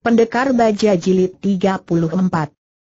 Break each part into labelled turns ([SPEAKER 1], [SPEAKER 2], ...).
[SPEAKER 1] Pendekar Baja Jilid 34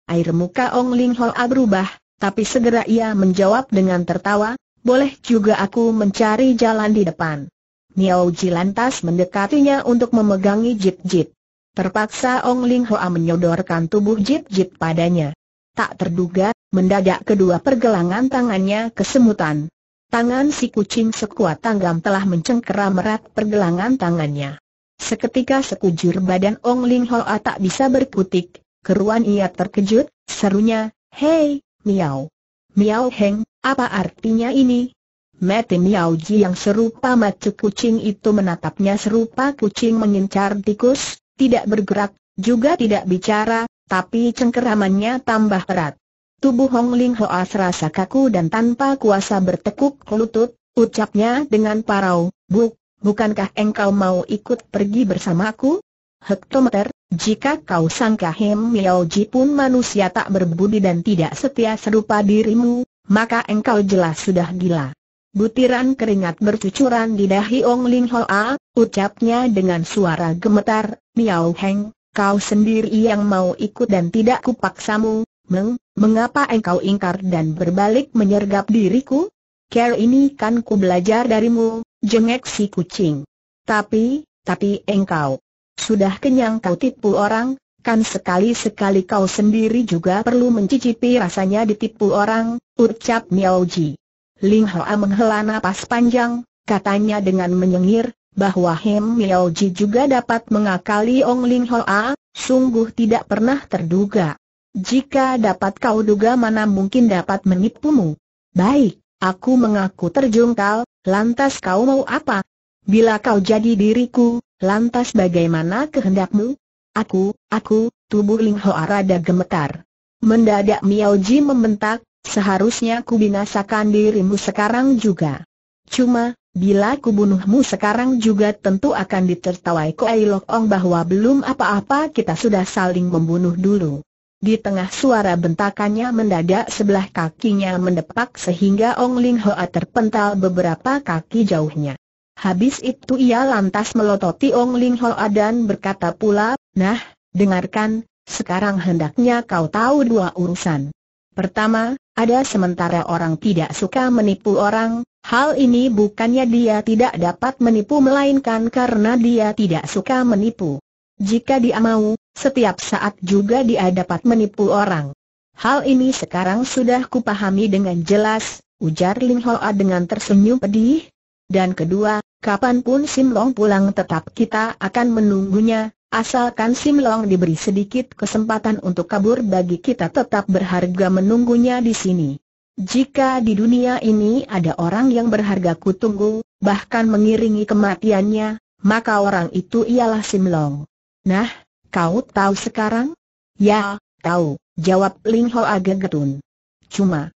[SPEAKER 1] Air muka Ong Ling Hoa berubah, tapi segera ia menjawab dengan tertawa, boleh juga aku mencari jalan di depan. Miao Ji lantas mendekatinya untuk memegangi Jit-Jit. Terpaksa Ong Ling Hoa menyodorkan tubuh Jit-Jit padanya. Tak terduga, mendadak kedua pergelangan tangannya kesemutan. Tangan si kucing sekuat tanggam telah mencengkeram erat pergelangan tangannya. Seketika sekujur badan Ong Ling Hoa tak bisa berkutik, keruan ia terkejut, serunya, Hei, Miao. Miao Heng, apa artinya ini? Mati Miao Ji yang serupa macu kucing itu menatapnya serupa kucing mengincar tikus, tidak bergerak, juga tidak bicara, tapi cengkeramannya tambah erat. Tubuh Hong Ling Hoa serasa kaku dan tanpa kuasa bertekuk lutut, ucapnya dengan parau, Buk, bukankah engkau mau ikut pergi bersamaku? Hektometer, jika kau sangka Hem Miao Ji pun manusia tak berbudi dan tidak setia serupa dirimu, maka engkau jelas sudah gila. Butiran keringat bercucuran di dahi Ong Ling Hoa, ucapnya dengan suara gemetar, Miao Heng, kau sendiri yang mau ikut dan tidak kupaksamu, Meng, mengapa engkau ingkar dan berbalik menyergap diriku? Care ini kan ku belajar darimu, jengek si kucing. Tapi, tapi engkau sudah kenyang kau tipu orang, kan sekali-sekali kau sendiri juga perlu mencicipi rasanya ditipu orang, ucap Miao Ji. Ling Hoa menghela napas panjang, katanya dengan menyengir, bahwa Hem Miao Ji juga dapat mengakali Ong Ling Hoa, sungguh tidak pernah terduga. Jika dapat kau duga mana mungkin dapat menipumu. Baik, aku mengaku terjungkal, Lantas kau mau apa? Bila kau jadi diriku, lantas bagaimana kehendakmu? Aku, aku, tubuh Ling Hoa rada gemetar. Mendadak Miao Ji membentak, seharusnya ku binasakan dirimu sekarang juga. Cuma, bila ku bunuhmu sekarang juga tentu akan ditertawai Ko Lok Ong bahwa belum apa-apa kita sudah saling membunuh dulu. Di tengah suara bentakannya mendadak sebelah kakinya mendepak sehingga Ong Ling Hoa terpental beberapa kaki jauhnya. Habis itu ia lantas melototi Ong Ling Hoa dan berkata pula, Nah, dengarkan, sekarang hendaknya kau tahu dua urusan. Pertama, ada sementara orang tidak suka menipu orang, hal ini bukannya dia tidak dapat menipu melainkan karena dia tidak suka menipu. Jika dia mau, setiap saat juga dia dapat menipu orang. Hal ini sekarang sudah kupahami dengan jelas, ujar Ling Hoa dengan tersenyum pedih. Dan kedua, kapan pun Sim Long pulang tetap kita akan menunggunya, asalkan Sim Long diberi sedikit kesempatan untuk kabur bagi kita tetap berharga menunggunya di sini. Jika di dunia ini ada orang yang berharga kutunggu, bahkan mengiringi kematiannya, maka orang itu ialah Sim Long. Nah, kau tahu sekarang? Ya, tahu, jawab Ling Hoa gegetun. Cuma,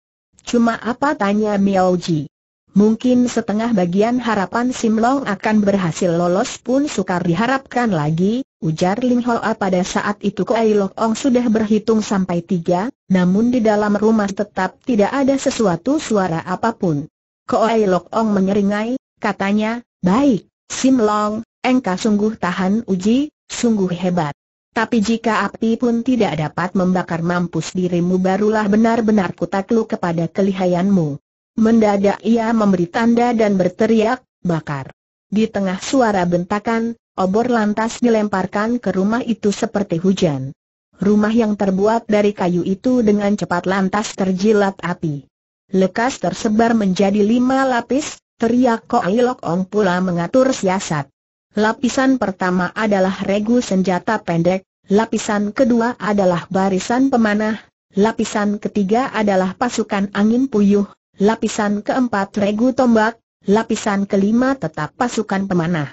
[SPEAKER 1] cuma apa tanya Miao Ji? Mungkin setengah bagian harapan Sim Long akan berhasil lolos pun sukar diharapkan lagi, ujar Ling Hoa pada saat itu Koai Lok Ong sudah berhitung sampai tiga, namun di dalam rumah tetap tidak ada sesuatu suara apa pun. Koai Lok Ong menyeringai, katanya, baik, Sim Long, engkau sungguh tahan uji, sungguh hebat. Tapi jika api pun tidak dapat membakar mampus dirimu barulah benar-benar kutakluk kepada kelihayanmu. Mendadak ia memberi tanda dan berteriak, bakar. Di tengah suara bentakan, obor lantas dilemparkan ke rumah itu seperti hujan. Rumah yang terbuat dari kayu itu dengan cepat lantas terjilat api. Lekas tersebar menjadi lima lapis, teriak Koi Lok Ong pula mengatur siasat. Lapisan pertama adalah regu senjata pendek, lapisan kedua adalah barisan pemanah, lapisan ketiga adalah pasukan angin puyuh, lapisan keempat regu tombak, lapisan kelima tetap pasukan pemanah.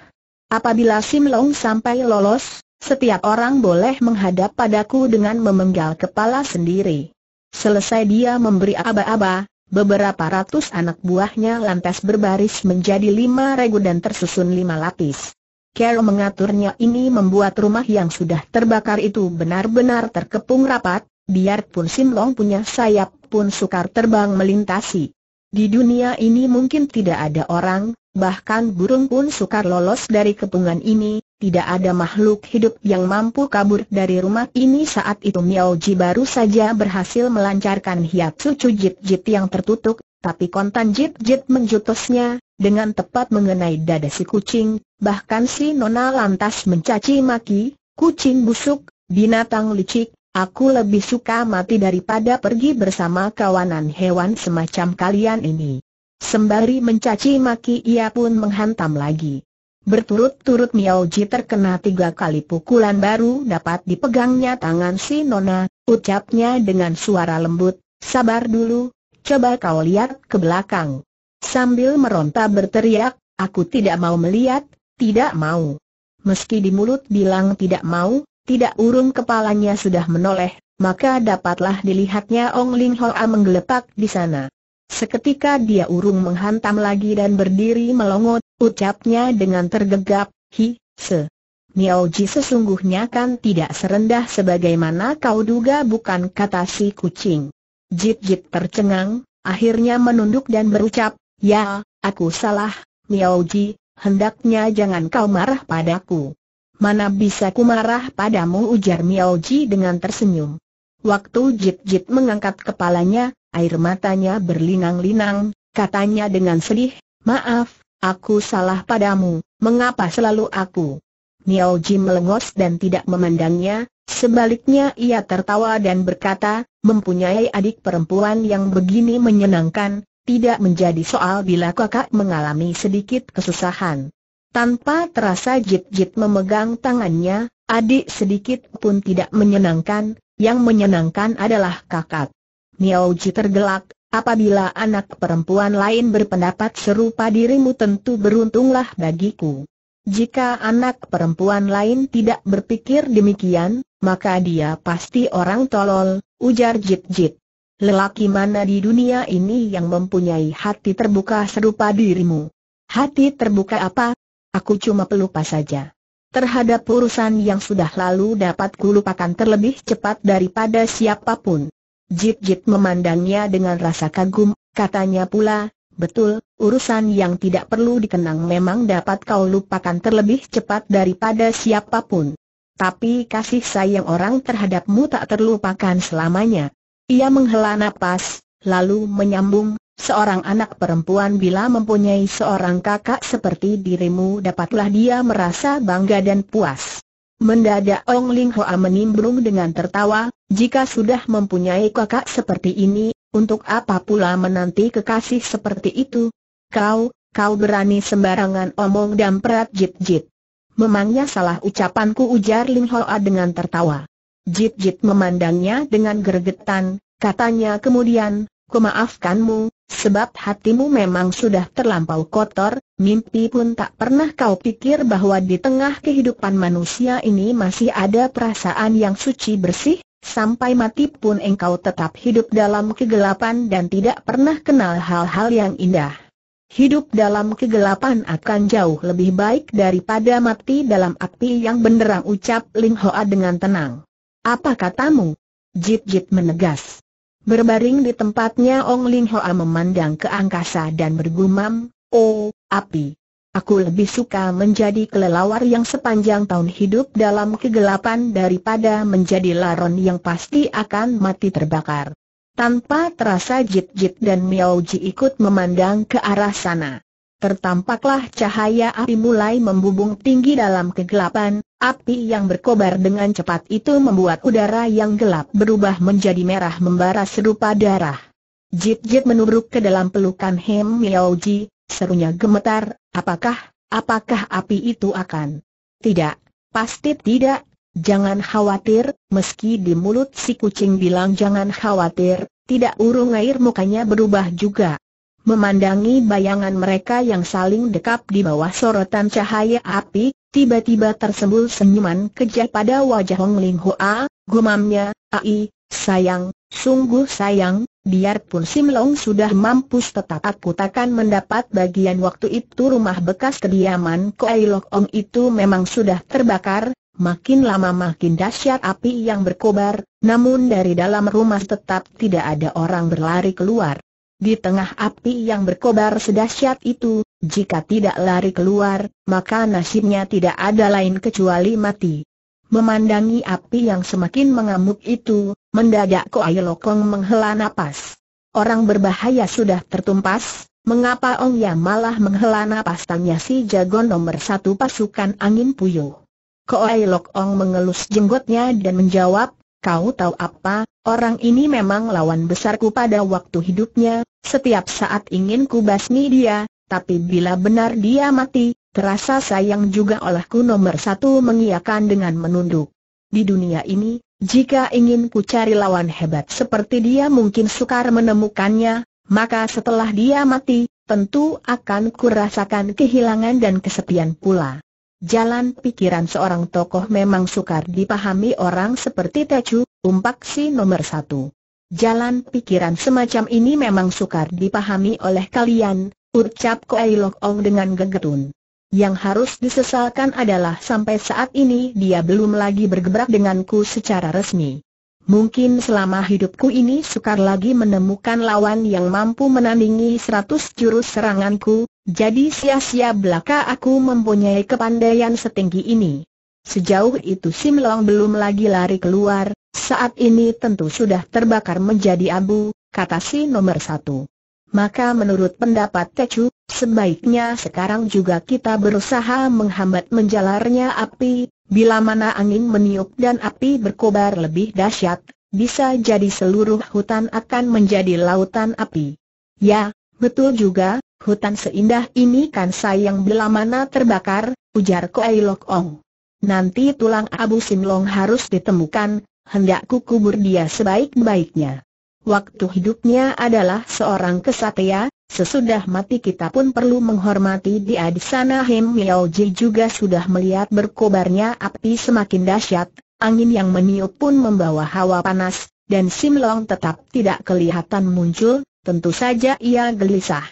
[SPEAKER 1] Apabila Sim Long sampai lolos, setiap orang boleh menghadap padaku dengan memenggal kepala sendiri. Selesai dia memberi aba-aba, beberapa ratus anak buahnya lantas berbaris menjadi lima regu dan tersusun lima lapis. Carol mengaturnya ini membuat rumah yang sudah terbakar itu benar-benar terkepung rapat, biarpun Sim Long punya sayap pun sukar terbang melintasi. Di dunia ini mungkin tidak ada orang, bahkan burung pun sukar lolos dari kepungan ini, tidak ada makhluk hidup yang mampu kabur dari rumah ini saat itu Miao Ji baru saja berhasil melancarkan hiatsu jit-jit yang tertutup, tapi kontan jit-jit menjutusnya, dengan tepat mengenai dada si kucing, bahkan si Nona lantas mencaci maki, kucing busuk, binatang licik, aku lebih suka mati daripada pergi bersama kawanan hewan semacam kalian ini. Sembari mencaci maki ia pun menghantam lagi. Berturut-turut Miao Ji terkena tiga kali pukulan baru dapat dipegangnya tangan si Nona, ucapnya dengan suara lembut, sabar dulu, coba kau lihat ke belakang. Sambil meronta berteriak, aku tidak mau melihat, tidak mau. Meski di mulut bilang tidak mau, tidak urung kepalanya sudah menoleh, maka dapatlah dilihatnya Ong Ling Hoa menggeletak di sana. Seketika dia urung menghantam lagi dan berdiri melongot, ucapnya dengan tergegap, Hi, se. Miao Ji sesungguhnya kan tidak serendah sebagaimana kau duga bukan kata si kucing. Jit Jit tercengang, akhirnya menunduk dan berucap, Ya, aku salah, Miao Ji, hendaknya jangan kau marah padaku. Mana bisa ku marah padamu ujar Miao Ji dengan tersenyum. Waktu Jit Jit mengangkat kepalanya, air matanya berlinang-linang, katanya dengan sedih, maaf, aku salah padamu, mengapa selalu aku? Miao Ji melengos dan tidak memandangnya, sebaliknya ia tertawa dan berkata, mempunyai adik perempuan yang begini menyenangkan, tidak menjadi soal bila kakak mengalami sedikit kesusahan. Tanpa terasa Jit-Jit memegang tangannya, adik sedikit pun tidak menyenangkan, yang menyenangkan adalah kakak. Miao Ji tergelak, apabila anak perempuan lain berpendapat serupa dirimu tentu beruntunglah bagiku. Jika anak perempuan lain tidak berpikir demikian, maka dia pasti orang tolol, ujar Jit Jit. Lelaki mana di dunia ini yang mempunyai hati terbuka serupa dirimu? Hati terbuka apa? Aku cuma pelupa saja. Terhadap urusan yang sudah lalu dapat kulupakan terlebih cepat daripada siapa pun. Jit-Jit memandangnya dengan rasa kagum, katanya pula, betul, urusan yang tidak perlu dikenang memang dapat kau lupakan terlebih cepat daripada siapa pun. Tapi kasih sayang orang terhadapmu tak terlupakan selamanya. Ia menghela napas, lalu menyambung, seorang anak perempuan bila mempunyai seorang kakak seperti dirimu dapatlah dia merasa bangga dan puas. Mendadak Ong Ling Hoa menimbrung dengan tertawa, jika sudah mempunyai kakak seperti ini, untuk apa pula menanti kekasih seperti itu? Kau, kau berani sembarangan omong dan perat jit-jit. Memangnya salah ucapanku ujar Ling Hoa dengan tertawa. Jit-jit memandangnya dengan gregetan, katanya kemudian, Kumaafkanmu, sebab hatimu memang sudah terlampau kotor, mimpi pun tak pernah kau pikir bahwa di tengah kehidupan manusia ini masih ada perasaan yang suci bersih, sampai mati pun engkau tetap hidup dalam kegelapan dan tidak pernah kenal hal-hal yang indah. Hidup dalam kegelapan akan jauh lebih baik daripada mati dalam api yang benderang ucap Ling Hoa dengan tenang. Apa katamu? Jit Jit menegas. Berbaring di tempatnya Ong Ling Hoa memandang ke angkasa dan bergumam, Oh, api. Aku lebih suka menjadi kelelawar yang sepanjang tahun hidup dalam kegelapan daripada menjadi laron yang pasti akan mati terbakar. Tanpa terasa Jit Jit dan Miao Ji ikut memandang ke arah sana. Tertampaklah cahaya api mulai membubung tinggi dalam kegelapan, api yang berkobar dengan cepat itu membuat udara yang gelap berubah menjadi merah membara serupa darah. Jit Jit menubruk ke dalam pelukan Hem Miao Ji, serunya gemetar, apakah, apakah api itu akan? Tidak, pasti tidak, jangan khawatir, meski di mulut si kucing bilang jangan khawatir, tidak urung air mukanya berubah juga. Memandangi bayangan mereka yang saling dekap di bawah sorotan cahaya api, tiba-tiba tersembul senyuman kejam pada wajah Hong Ling Hoa, gumamnya, Ai, sayang, sungguh sayang, biarpun Sim Long sudah mampus tetap aku takkan mendapat bagian waktu itu rumah bekas kediaman Koai Lok Ong itu memang sudah terbakar, makin lama makin dahsyat api yang berkobar, namun dari dalam rumah tetap tidak ada orang berlari keluar. Di tengah api yang berkobar sedahsyat itu, jika tidak lari keluar, maka nasibnya tidak ada lain kecuali mati. Memandangi api yang semakin mengamuk itu, mendadak Koai Lokong menghela napas. Orang berbahaya sudah tertumpas, mengapa Ong yang malah menghela napas tanya si jago nomor satu pasukan angin puyuh. Koai Lokong mengelus jenggotnya dan menjawab, kau tahu apa, orang ini memang lawan besarku pada waktu hidupnya, setiap saat ingin kubasmi dia, tapi bila benar dia mati, Terasa sayang juga olehku nomor satu mengiyakan dengan menunduk. Di dunia ini, jika ingin ku cari lawan hebat seperti dia mungkin sukar menemukannya, maka setelah dia mati, tentu akan kurasakan kehilangan dan kesepian pula. Jalan pikiran seorang tokoh memang sukar dipahami orang seperti Tecu, umpak si nomor satu. Jalan pikiran semacam ini memang sukar dipahami oleh kalian, ucap Koai Lok Ong dengan gegetun. Yang harus disesalkan adalah sampai saat ini dia belum lagi bergebrak denganku secara resmi. Mungkin selama hidupku ini sukar lagi menemukan lawan yang mampu menandingi seratus jurus seranganku, jadi sia-sia belaka aku mempunyai kepandaian setinggi ini. Sejauh itu Sim Long belum lagi lari keluar, saat ini tentu sudah terbakar menjadi abu, kata si nomor satu. Maka menurut pendapat Tecu, sebaiknya sekarang juga kita berusaha menghambat menjalarnya api, bila mana angin meniup dan api berkobar lebih dahsyat, bisa jadi seluruh hutan akan menjadi lautan api. Ya, betul juga, hutan seindah ini kan sayang bila mana terbakar, ujar Koai Lok Ong. Nanti tulang Abu Simlong harus ditemukan, hendak kubur dia sebaik-baiknya. Waktu hidupnya adalah seorang kesatria, sesudah mati kita pun perlu menghormati dia di sana Him Miao Ji juga sudah melihat berkobarnya api semakin dahsyat, angin yang meniup pun membawa hawa panas, dan Sim Long tetap tidak kelihatan muncul, tentu saja ia gelisah.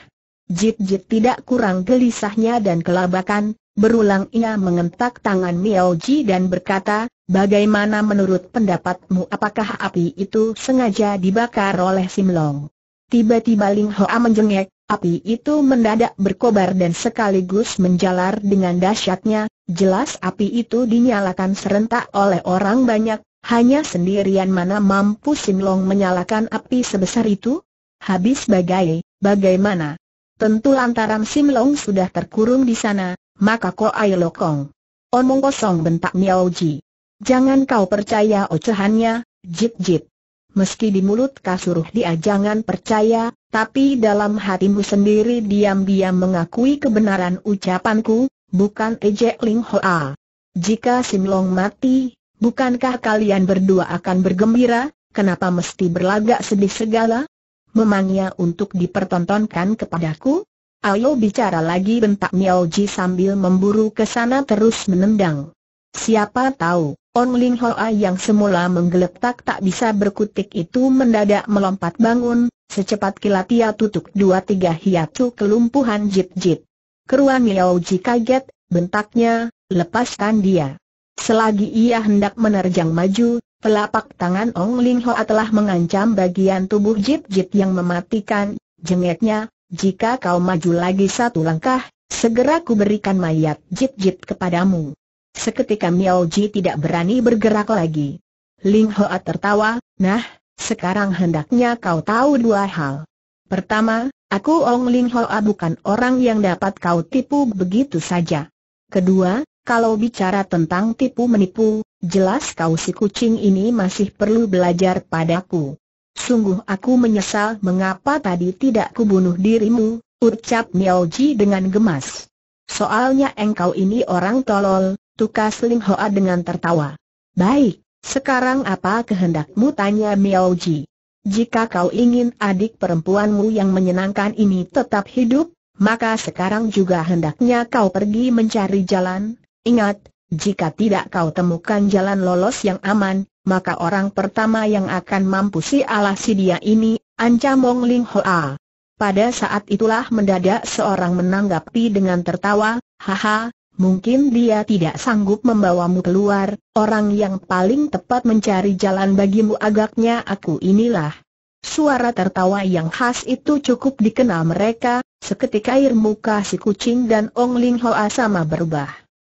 [SPEAKER 1] Jit Jit tidak kurang gelisahnya dan kelabakan, berulang ia mengentak tangan Miao Ji dan berkata, Bagaimana menurut pendapatmu apakah api itu sengaja dibakar oleh Simlong? Tiba-tiba Ling Hoa menjengek, api itu mendadak berkobar dan sekaligus menjalar dengan dahsyatnya, jelas api itu dinyalakan serentak oleh orang banyak, hanya sendirian mana mampu Simlong menyalakan api sebesar itu? Habis bagai, bagaimana? Tentu lantaran Simlong sudah terkurung di sana, maka Ko Ai Lokong. Omong kosong bentak Miao Ji. Jangan kau percaya ocehannya, Jit Jit. Meski di mulut kasuruh dia jangan percaya, tapi dalam hatimu sendiri diam-diam mengakui kebenaran ucapanku, bukan ejek Ling Hoa. Jika Simlong mati, bukankah kalian berdua akan bergembira, kenapa mesti berlagak sedih segala? Memangnya untuk dipertontonkan kepadaku? Ayo bicara lagi bentak Miao Ji sambil memburu ke sana terus menendang. Siapa tahu, On Ling Hoa yang semula menggeletak tak bisa berkutik itu mendadak melompat bangun, secepat kilat ia tutup dua tiga hiatu kelumpuhan jit-jit. Keruan Liao Ji kaget, bentaknya, lepaskan dia. Selagi ia hendak menerjang maju, telapak tangan Ong Ling Hoa telah mengancam bagian tubuh jit-jit yang mematikan, jengeknya, jika kau maju lagi satu langkah, segera ku berikan mayat jit-jit kepadamu. Seketika Miao Ji tidak berani bergerak lagi. Ling Hoa tertawa, nah, sekarang hendaknya kau tahu dua hal. Pertama, aku Ong Ling Hoa bukan orang yang dapat kau tipu begitu saja. Kedua, kalau bicara tentang tipu-menipu, jelas kau si kucing ini masih perlu belajar padaku. Sungguh aku menyesal mengapa tadi tidak kubunuh dirimu, ucap Miao Ji dengan gemas. Soalnya engkau ini orang tolol, tukas Ling Hoa dengan tertawa. Baik, sekarang apa kehendakmu tanya Miao Ji. Jika kau ingin adik perempuanmu yang menyenangkan ini tetap hidup, maka sekarang juga hendaknya kau pergi mencari jalan. Ingat, jika tidak kau temukan jalan lolos yang aman, maka orang pertama yang akan mampu si ala si dia ini, ancam Wong Ling Hoa. Pada saat itulah mendadak seorang menanggapi dengan tertawa, haha, Mungkin dia tidak sanggup membawamu keluar, orang yang paling tepat mencari jalan bagimu agaknya aku inilah. Suara tertawa yang khas itu cukup dikenal mereka, seketika air muka si kucing dan Ong Ling Hoa sama berubah.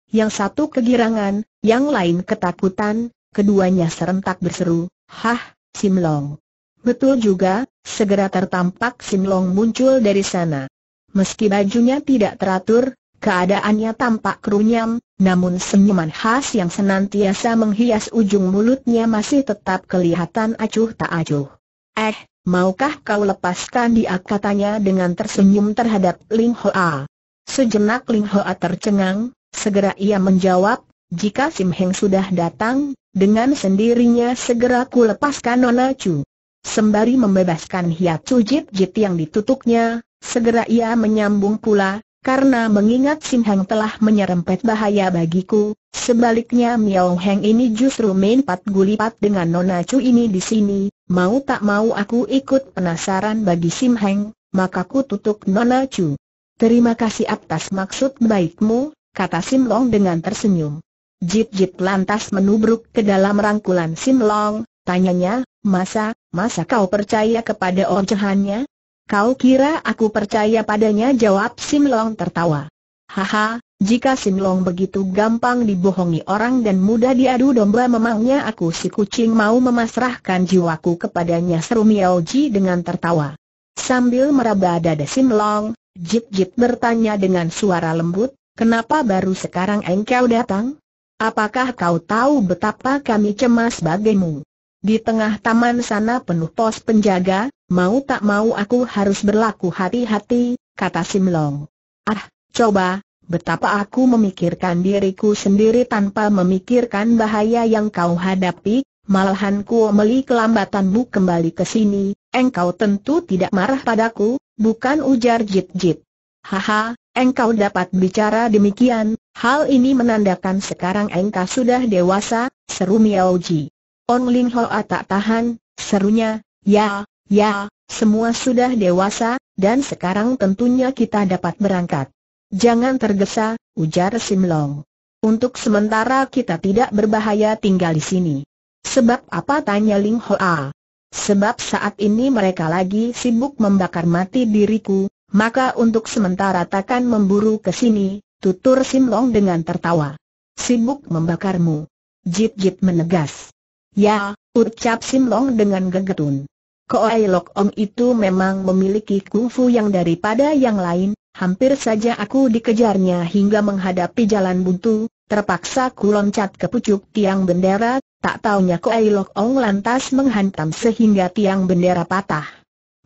[SPEAKER 1] Yang satu kegirangan, yang lain ketakutan, keduanya serentak berseru, Hah, Simlong. Betul juga, segera tertampak Simlong muncul dari sana. Meski bajunya tidak teratur, keadaannya tampak kerunyam, namun senyuman khas yang senantiasa menghias ujung mulutnya masih tetap kelihatan acuh tak acuh. Eh, maukah kau lepaskan dia katanya dengan tersenyum terhadap Ling Hoa. Sejenak Ling Hoa tercengang, segera ia menjawab, jika Sim Heng sudah datang, dengan sendirinya segera ku lepaskan Nona Chu. Sembari membebaskan Hiat Chu Jit Jit yang ditutupnya, segera ia menyambung pula, karena mengingat Sim Heng telah menyerempet bahaya bagiku, sebaliknya Miao Heng ini justru main pat gulipat dengan Nona Chu ini di sini, mau tak mau aku ikut penasaran bagi Sim Heng, maka ku tutup Nona Chu. Terima kasih atas maksud baikmu, kata Sim Long dengan tersenyum. Jit Jit lantas menubruk ke dalam rangkulan Sim Long, tanyanya, masa, masa kau percaya kepada ocehannya? Kau kira aku percaya padanya jawab Sim Long tertawa. Haha, jika Sim Long begitu gampang dibohongi orang dan mudah diadu domba memangnya aku si kucing mau memasrahkan jiwaku kepadanya seru Miao Ji dengan tertawa. Sambil meraba dada Sim Long, Jip Jip bertanya dengan suara lembut, kenapa baru sekarang engkau datang? Apakah kau tahu betapa kami cemas bagimu? Di tengah taman sana penuh pos penjaga, mau tak mau aku harus berlaku hati-hati, kata Simlong. Ah, coba, betapa aku memikirkan diriku sendiri tanpa memikirkan bahaya yang kau hadapi, malahan ku meli kelambatanmu kembali ke sini, engkau tentu tidak marah padaku, bukan ujar Jit Jit. Haha, engkau dapat bicara demikian, hal ini menandakan sekarang engkau sudah dewasa, seru Miao Ji. On Ling Hoa tak tahan, serunya, ya, ya, semua sudah dewasa, dan sekarang tentunya kita dapat berangkat. Jangan tergesa, ujar Sim Long. Untuk sementara kita tidak berbahaya tinggal di sini. Sebab apa tanya Ling Hoa? Sebab saat ini mereka lagi sibuk membakar mati diriku, maka untuk sementara takkan memburu ke sini, tutur Sim Long dengan tertawa. Sibuk membakarmu. Jit Jit menegas. Ya, ucap Sim Long dengan gegetun. Koai Lok Ong itu memang memiliki kungfu yang daripada yang lain, hampir saja aku dikejarnya hingga menghadapi jalan buntu, terpaksa ku loncat ke pucuk tiang bendera, tak taunya Koai Lok Ong lantas menghantam sehingga tiang bendera patah.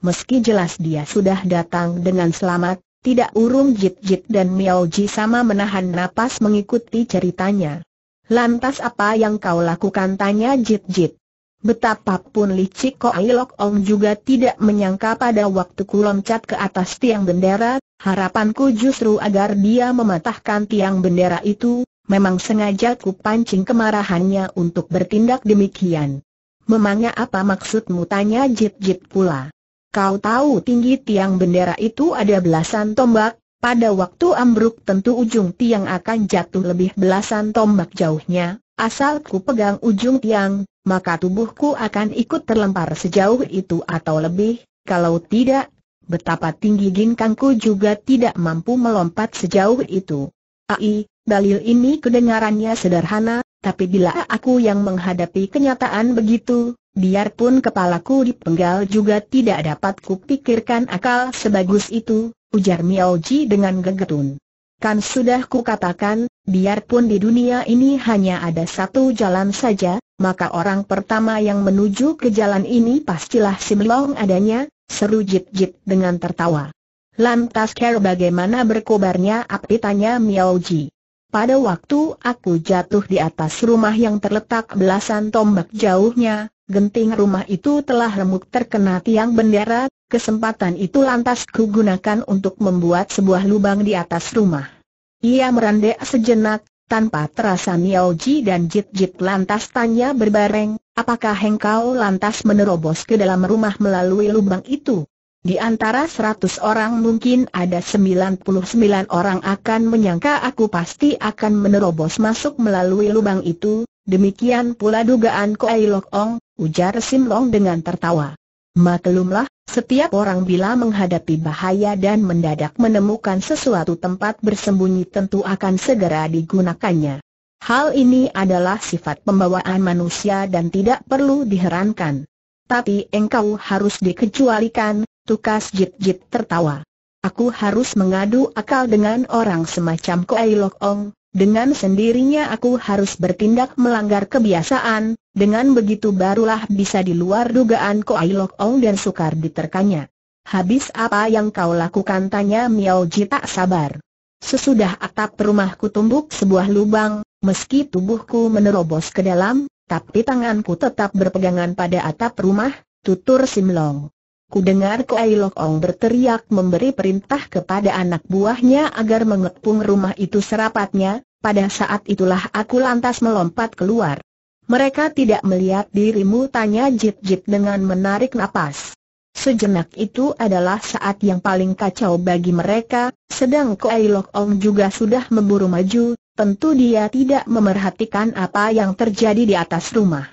[SPEAKER 1] Meski jelas dia sudah datang dengan selamat, tidak urung Jit Jit dan Miao Ji sama menahan napas mengikuti ceritanya. Lantas apa yang kau lakukan tanya Jit Jit. Betapapun licik Ko Lok Ong juga tidak menyangka pada waktu ku loncat ke atas tiang bendera, harapanku justru agar dia mematahkan tiang bendera itu, memang sengaja ku pancing kemarahannya untuk bertindak demikian. Memangnya apa maksudmu tanya Jit Jit pula. Kau tahu tinggi tiang bendera itu ada belasan tombak, pada waktu ambruk tentu ujung tiang akan jatuh lebih belasan tombak jauhnya, asal ku pegang ujung tiang, maka tubuhku akan ikut terlempar sejauh itu atau lebih, kalau tidak, betapa tinggi ginkangku juga tidak mampu melompat sejauh itu. Ai, dalil ini kedengarannya sederhana, tapi bila aku yang menghadapi kenyataan begitu, biarpun kepalaku dipenggal juga tidak dapat kupikirkan akal sebagus itu, ujar Miao Ji dengan gegetun. Kan sudah kukatakan, biarpun di dunia ini hanya ada satu jalan saja, maka orang pertama yang menuju ke jalan ini pastilah Simlong adanya, seru Jit Jit dengan tertawa. Lantas care bagaimana berkobarnya api tanya Miao Ji. Pada waktu aku jatuh di atas rumah yang terletak belasan tombak jauhnya, genting rumah itu telah remuk terkena tiang bendera, Kesempatan itu lantas kugunakan untuk membuat sebuah lubang di atas rumah. Ia merandek sejenak, tanpa terasa Miao Ji dan Jit Jit lantas tanya berbareng, apakah engkau lantas menerobos ke dalam rumah melalui lubang itu? Di antara seratus orang mungkin ada sembilan puluh sembilan orang akan menyangka aku pasti akan menerobos masuk melalui lubang itu, demikian pula dugaan Koai Lok Ong, ujar Sim Long dengan tertawa. Maklumlah, setiap orang bila menghadapi bahaya dan mendadak menemukan sesuatu tempat bersembunyi tentu akan segera digunakannya. Hal ini adalah sifat pembawaan manusia dan tidak perlu diherankan. Tapi engkau harus dikecualikan, tukas Jit-Jit tertawa. Aku harus mengadu akal dengan orang semacam Koai Lok Ong, dengan sendirinya aku harus bertindak melanggar kebiasaan, dengan begitu barulah bisa di luar dugaan Ko Ai Lok Ong dan sukar diterkanya. Habis apa yang kau lakukan tanya Miao Ji tak sabar. Sesudah atap rumahku tumbuk sebuah lubang, meski tubuhku menerobos ke dalam, tapi tanganku tetap berpegangan pada atap rumah, tutur Simlong. Ku dengar Ko Ai Lok Ong berteriak memberi perintah kepada anak buahnya agar mengepung rumah itu serapatnya, pada saat itulah aku lantas melompat keluar. Mereka tidak melihat dirimu tanya Jit Jit dengan menarik napas. Sejenak itu adalah saat yang paling kacau bagi mereka, sedang Koai Lok Ong juga sudah memburu maju, tentu dia tidak memerhatikan apa yang terjadi di atas rumah.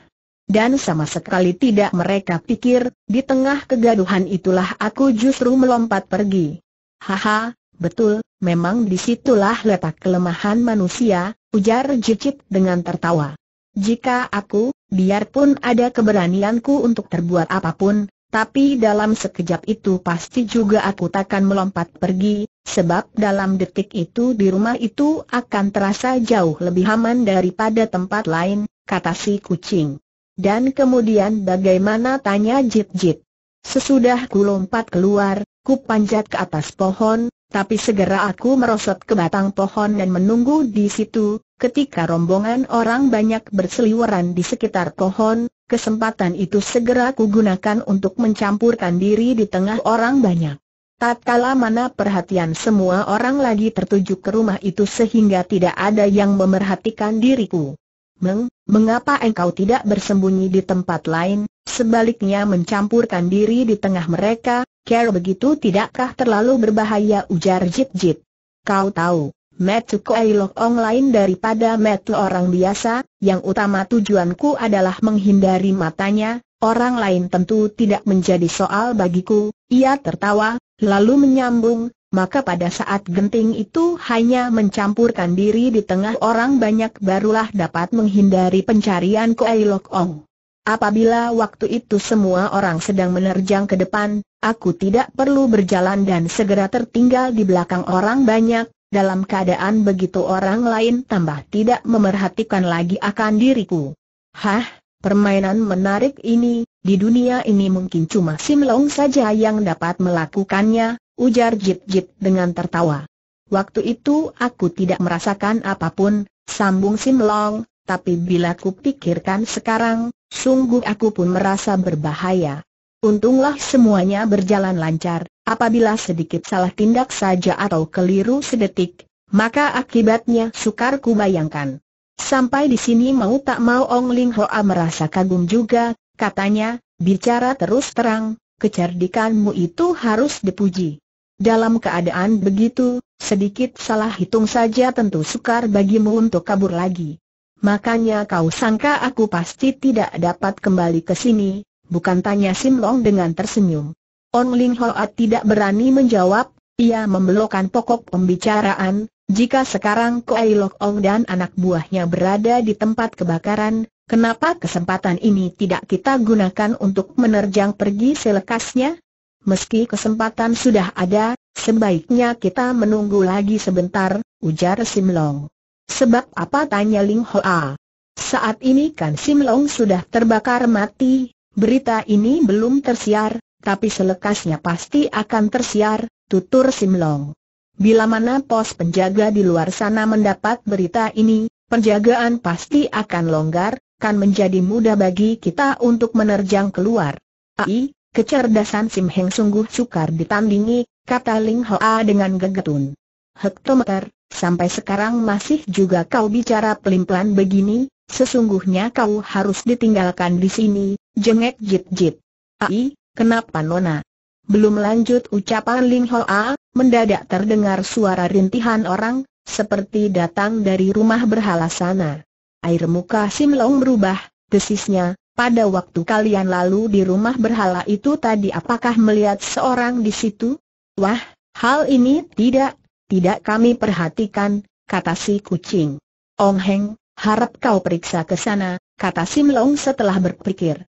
[SPEAKER 1] Dan sama sekali tidak mereka pikir, di tengah kegaduhan itulah aku justru melompat pergi. Haha, betul, memang di situlah letak kelemahan manusia, ujar Jicit dengan tertawa. Jika aku, biarpun ada keberanianku untuk terbuat apa pun, tapi dalam sekejap itu pasti juga aku takkan melompat pergi, sebab dalam detik itu di rumah itu akan terasa jauh lebih aman daripada tempat lain, kata si kucing. Dan kemudian bagaimana tanya Jit Jit. Sesudah ku lompat keluar, ku panjat ke atas pohon, tapi segera aku merosot ke batang pohon dan menunggu di situ, Ketika rombongan orang banyak berseliweran di sekitar pohon, kesempatan itu segera kugunakan untuk mencampurkan diri di tengah orang banyak. Tatkala mana perhatian semua orang lagi tertuju ke rumah itu sehingga tidak ada yang memerhatikan diriku. Meng, mengapa engkau tidak bersembunyi di tempat lain, sebaliknya mencampurkan diri di tengah mereka, care begitu tidakkah terlalu berbahaya? Ujar Jit Jit. Kau tahu, Metu Koai Lok Ong lain daripada metu orang biasa, yang utama tujuanku adalah menghindari matanya, orang lain tentu tidak menjadi soal bagiku, ia tertawa, lalu menyambung, maka pada saat genting itu hanya mencampurkan diri di tengah orang banyak barulah dapat menghindari pencarian Koai Lok Ong. Apabila waktu itu semua orang sedang menerjang ke depan, aku tidak perlu berjalan dan segera tertinggal di belakang orang banyak, dalam keadaan begitu orang lain tambah tidak memerhatikan lagi akan diriku. Hah, permainan menarik ini, di dunia ini mungkin cuma Sim Long saja yang dapat melakukannya, ujar Jit dengan tertawa. Waktu itu aku tidak merasakan apa pun, sambung Sim Long, tapi bila ku pikirkan sekarang, sungguh aku pun merasa berbahaya. Untunglah semuanya berjalan lancar, apabila sedikit salah tindak saja atau keliru sedetik, maka akibatnya sukar ku bayangkan. Sampai di sini mau tak mau Ong Ling Hoa merasa kagum juga, katanya, bicara terus terang, kecerdikanmu itu harus dipuji. Dalam keadaan begitu, sedikit salah hitung saja tentu sukar bagimu untuk kabur lagi. Makanya kau sangka aku pasti tidak dapat kembali ke sini, bukan tanya Sim Long dengan tersenyum. On Ling Hoa tidak berani menjawab, ia membelokkan pokok pembicaraan, jika sekarang Koai Lok Ong dan anak buahnya berada di tempat kebakaran, kenapa kesempatan ini tidak kita gunakan untuk menerjang pergi selekasnya? Meski kesempatan sudah ada, sebaiknya kita menunggu lagi sebentar, ujar Sim Long. Sebab apa tanya Ling Hoa? Saat ini kan Sim Long sudah terbakar mati, Berita ini belum tersiar, tapi selekasnya pasti akan tersiar, tutur Simlong. Bila mana pos penjaga di luar sana mendapat berita ini, penjagaan pasti akan longgar, kan menjadi mudah bagi kita untuk menerjang keluar. Ai, kecerdasan Sim Heng sungguh sukar ditandingi, kata Ling Hoa dengan gegetun. Hektometer, sampai sekarang masih juga kau bicara pelin-pelan begini, sesungguhnya kau harus ditinggalkan di sini, Jengek Jit Jit. Ai, kenapa Nona? Belum lanjut ucapan Ling Hoa, mendadak terdengar suara rintihan orang, seperti datang dari rumah berhala sana. Air muka Sim Long berubah, desisnya, pada waktu kalian lalu di rumah berhala itu tadi apakah melihat seorang di situ? Wah, hal ini tidak, tidak kami perhatikan, kata si kucing. Ong Heng, harap kau periksa ke sana, kata Sim Long setelah berpikir.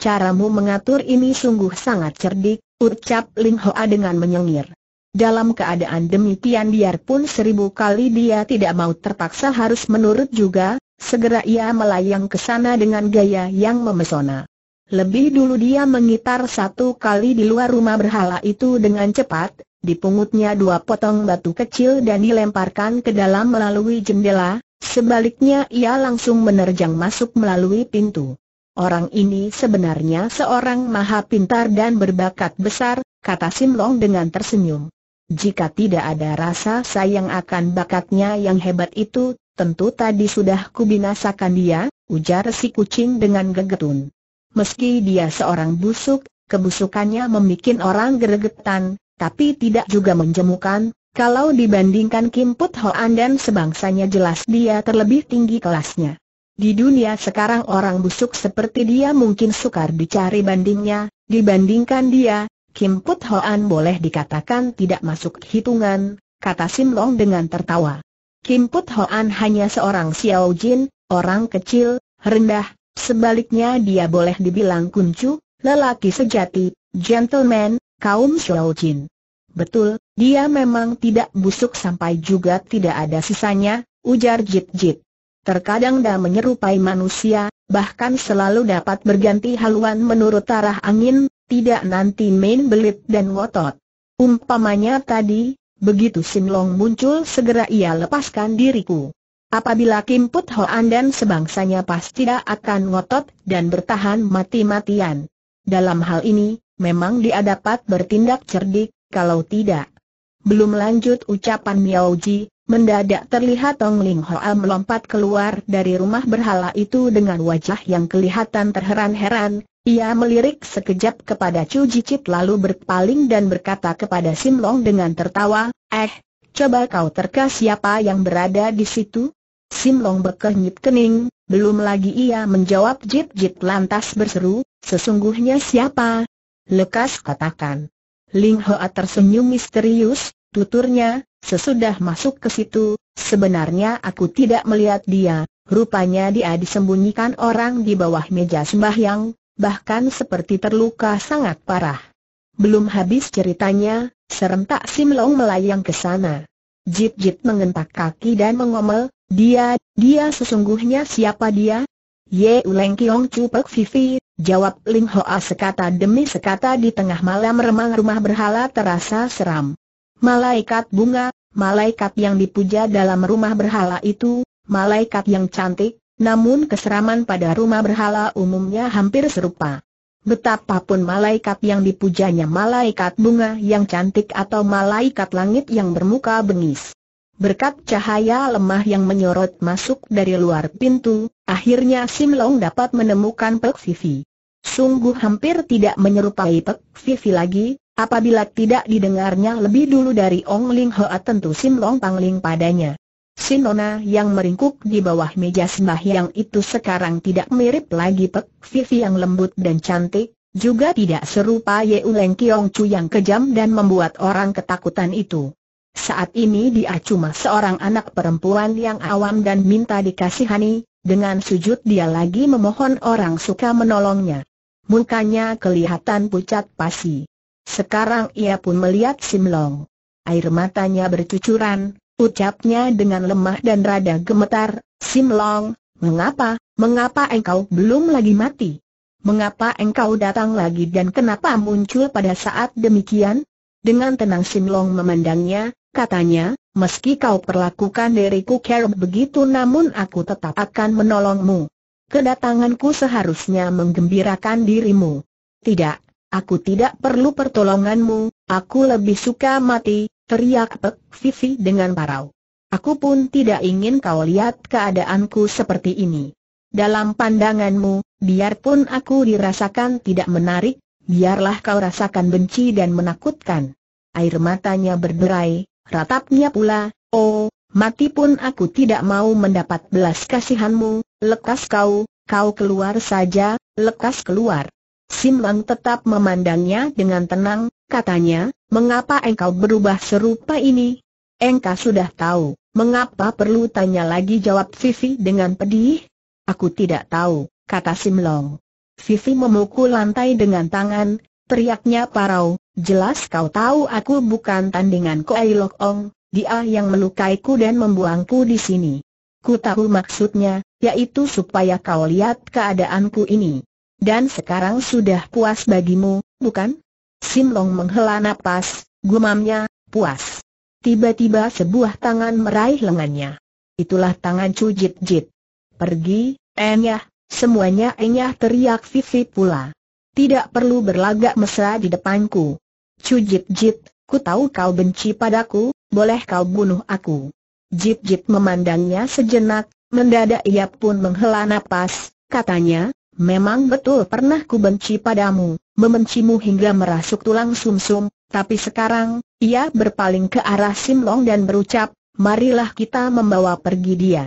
[SPEAKER 1] Caramu mengatur ini sungguh sangat cerdik, ucap Ling Hoa dengan menyengir. Dalam keadaan demikian biarpun seribu kali dia tidak mau terpaksa harus menurut juga, segera ia melayang ke sana dengan gaya yang memesona. Lebih dulu dia mengitar satu kali di luar rumah berhala itu dengan cepat, dipungutnya dua potong batu kecil dan dilemparkan ke dalam melalui jendela, sebaliknya ia langsung menerjang masuk melalui pintu. Orang ini sebenarnya seorang maha pintar dan berbakat besar, kata Sim Long dengan tersenyum. Jika tidak ada rasa sayang akan bakatnya yang hebat itu, tentu tadi sudah kubinasakan dia, ujar si kucing dengan gegetun. Meski dia seorang busuk, kebusukannya membuat orang gregetan, tapi tidak juga menjemukan, kalau dibandingkan Kim Put Hoan dan sebangsanya jelas dia terlebih tinggi kelasnya. Di dunia sekarang orang busuk seperti dia mungkin sukar dicari bandingnya, dibandingkan dia, Kim Put Hoan boleh dikatakan tidak masuk hitungan, kata Sim Long dengan tertawa. Kim Put Hoan hanya seorang Xiao Jin, orang kecil, rendah, sebaliknya dia boleh dibilang kuncu, lelaki sejati, gentleman, kaum Xiao Jin. Betul, dia memang tidak busuk sampai juga tidak ada sisanya, ujar Jit Jit. Terkadang dia menyerupai manusia, bahkan selalu dapat berganti haluan menurut arah angin, tidak nanti main belit dan ngotot. Umpamanya tadi, begitu Sin Long muncul segera ia lepaskan diriku. Apabila Kim Put Hoan dan sebangsanya pasti tidak akan ngotot dan bertahan mati-matian. Dalam hal ini, memang dia dapat bertindak cerdik, kalau tidak. Belum lanjut ucapan Miao Ji, mendadak terlihat Tong Ling Hoa melompat keluar dari rumah berhala itu dengan wajah yang kelihatan terheran-heran, ia melirik sekejap kepada Chu Jicit lalu berpaling dan berkata kepada Sim Long dengan tertawa, Eh, coba kau terka siapa yang berada di situ? Sim Long berkenyit kening, belum lagi ia menjawab Jit Jit lantas berseru, sesungguhnya siapa? Lekas katakan. Ling Hoa tersenyum misterius, tuturnya, sesudah masuk ke situ, sebenarnya aku tidak melihat dia, rupanya dia disembunyikan orang di bawah meja sembahyang, bahkan seperti terluka sangat parah. Belum habis ceritanya, serentak Sim Long melayang ke sana. Jit Jit mengentak kaki dan mengomel, dia, dia sesungguhnya siapa dia? Ye Uleng Kiong Chu Vivi, jawab Ling Hoa sekata demi sekata di tengah malam remang rumah berhala terasa seram. Malaikat bunga, malaikat yang dipuja dalam rumah berhala itu, malaikat yang cantik, namun keseraman pada rumah berhala umumnya hampir serupa. Betapapun malaikat yang dipujanya malaikat bunga yang cantik atau malaikat langit yang bermuka bengis. Berkat cahaya lemah yang menyorot masuk dari luar pintu, akhirnya Sim Long dapat menemukan Pek Vivi. Sungguh hampir tidak menyerupai Pek Vivi lagi, apabila tidak didengarnya lebih dulu dari Ong Ling Hoa tentu Sim Long pangling padanya. Sinona yang meringkuk di bawah meja sembahyang itu sekarang tidak mirip lagi Pek Vivi yang lembut dan cantik, juga tidak serupa Ye Uleng Kiong Chu yang kejam dan membuat orang ketakutan itu. Saat ini dia cuma seorang anak perempuan yang awam dan minta dikasihani, dengan sujud dia lagi memohon orang suka menolongnya. Mukanya kelihatan pucat pasi. Sekarang ia pun melihat Simlong. Air matanya bercucuran, Ucapnya dengan lemah dan rada gemetar, Sim Long, mengapa, mengapa engkau belum lagi mati? Mengapa engkau datang lagi dan kenapa muncul pada saat demikian? Dengan tenang Sim Long memandangnya, katanya, meski kau perlakukan diriku care begitu namun aku tetap akan menolongmu. Kedatanganku seharusnya menggembirakan dirimu. Tidak, aku tidak perlu pertolonganmu, aku lebih suka mati, teriak Pek Vivi dengan parau. Aku pun tidak ingin kau lihat keadaanku seperti ini. Dalam pandanganmu, biarpun aku dirasakan tidak menarik, biarlah kau rasakan benci dan menakutkan. Air matanya berderai, ratapnya pula, oh, mati pun aku tidak mau mendapat belas kasihanmu, lekas kau, kau keluar saja, lekas keluar. Sim Lang tetap memandangnya dengan tenang, katanya, mengapa engkau berubah serupa ini? Engkau sudah tahu, mengapa perlu tanya lagi jawab Vivi dengan pedih? Aku tidak tahu, kata Sim Long. Vivi memukul lantai dengan tangan, teriaknya parau, jelas kau tahu aku bukan tandingan Koai Lok Ong, dia yang melukaiku dan membuangku di sini. Ku tahu maksudnya, yaitu supaya kau lihat keadaanku ini. Dan sekarang sudah puas bagimu, bukan? Sim Long menghela napas, gumamnya, puas. Tiba-tiba sebuah tangan meraih lengannya. Itulah tangan Cu Jit Jit. Pergi, enyah, semuanya enyah teriak Vivi pula. Tidak perlu berlagak mesra di depanku. Cu Jit Jit, ku tahu kau benci padaku, boleh kau bunuh aku. Jip Jip memandangnya sejenak, mendadak ia pun menghela napas, katanya, memang betul pernah ku benci padamu, membencimu hingga merasuk tulang sumsum, -sum, tapi sekarang, ia berpaling ke arah Sim Long dan berucap, marilah kita membawa pergi dia.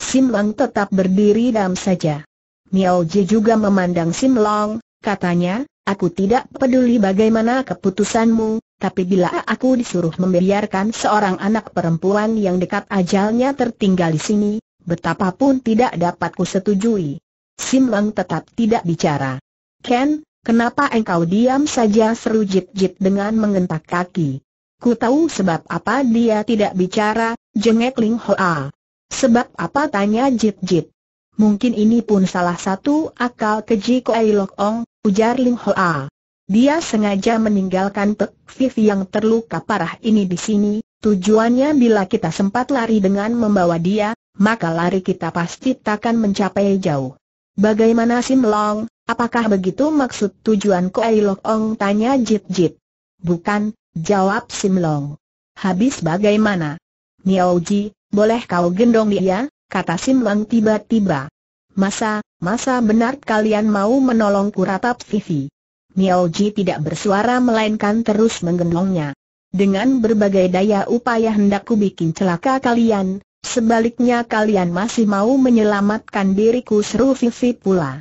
[SPEAKER 1] Sim Long tetap berdiri dalam saja. Miao Ji juga memandang Sim Long, katanya, aku tidak peduli bagaimana keputusanmu, tapi bila aku disuruh membiarkan seorang anak perempuan yang dekat ajalnya tertinggal di sini, betapapun tidak dapat kusetujui. Sim Lang tetap tidak bicara. Ken, kenapa engkau diam saja seru Jit Jit dengan mengentak kaki. Ku tahu sebab apa dia tidak bicara, jengek Ling Hoa. Sebab apa tanya Jit Jit. Mungkin ini pun salah satu akal keji Koai Lok Ong, ujar Ling Hoa. Dia sengaja meninggalkan Pek yang terluka parah ini di sini, tujuannya bila kita sempat lari dengan membawa dia, maka lari kita pasti takkan mencapai jauh. Bagaimana Sim Long, apakah begitu maksud tujuan Koai Lok Ong tanya Jit Jit? Bukan, jawab Sim Long. Habis bagaimana? Miao Ji, boleh kau gendong dia, kata Sim Long tiba-tiba. Masa, masa benar kalian mau menolong kuratap Vivi? Miao Ji tidak bersuara melainkan terus menggendongnya. Dengan berbagai daya upaya hendak ku bikin celaka kalian, sebaliknya kalian masih mau menyelamatkan diriku seru Vivi pula.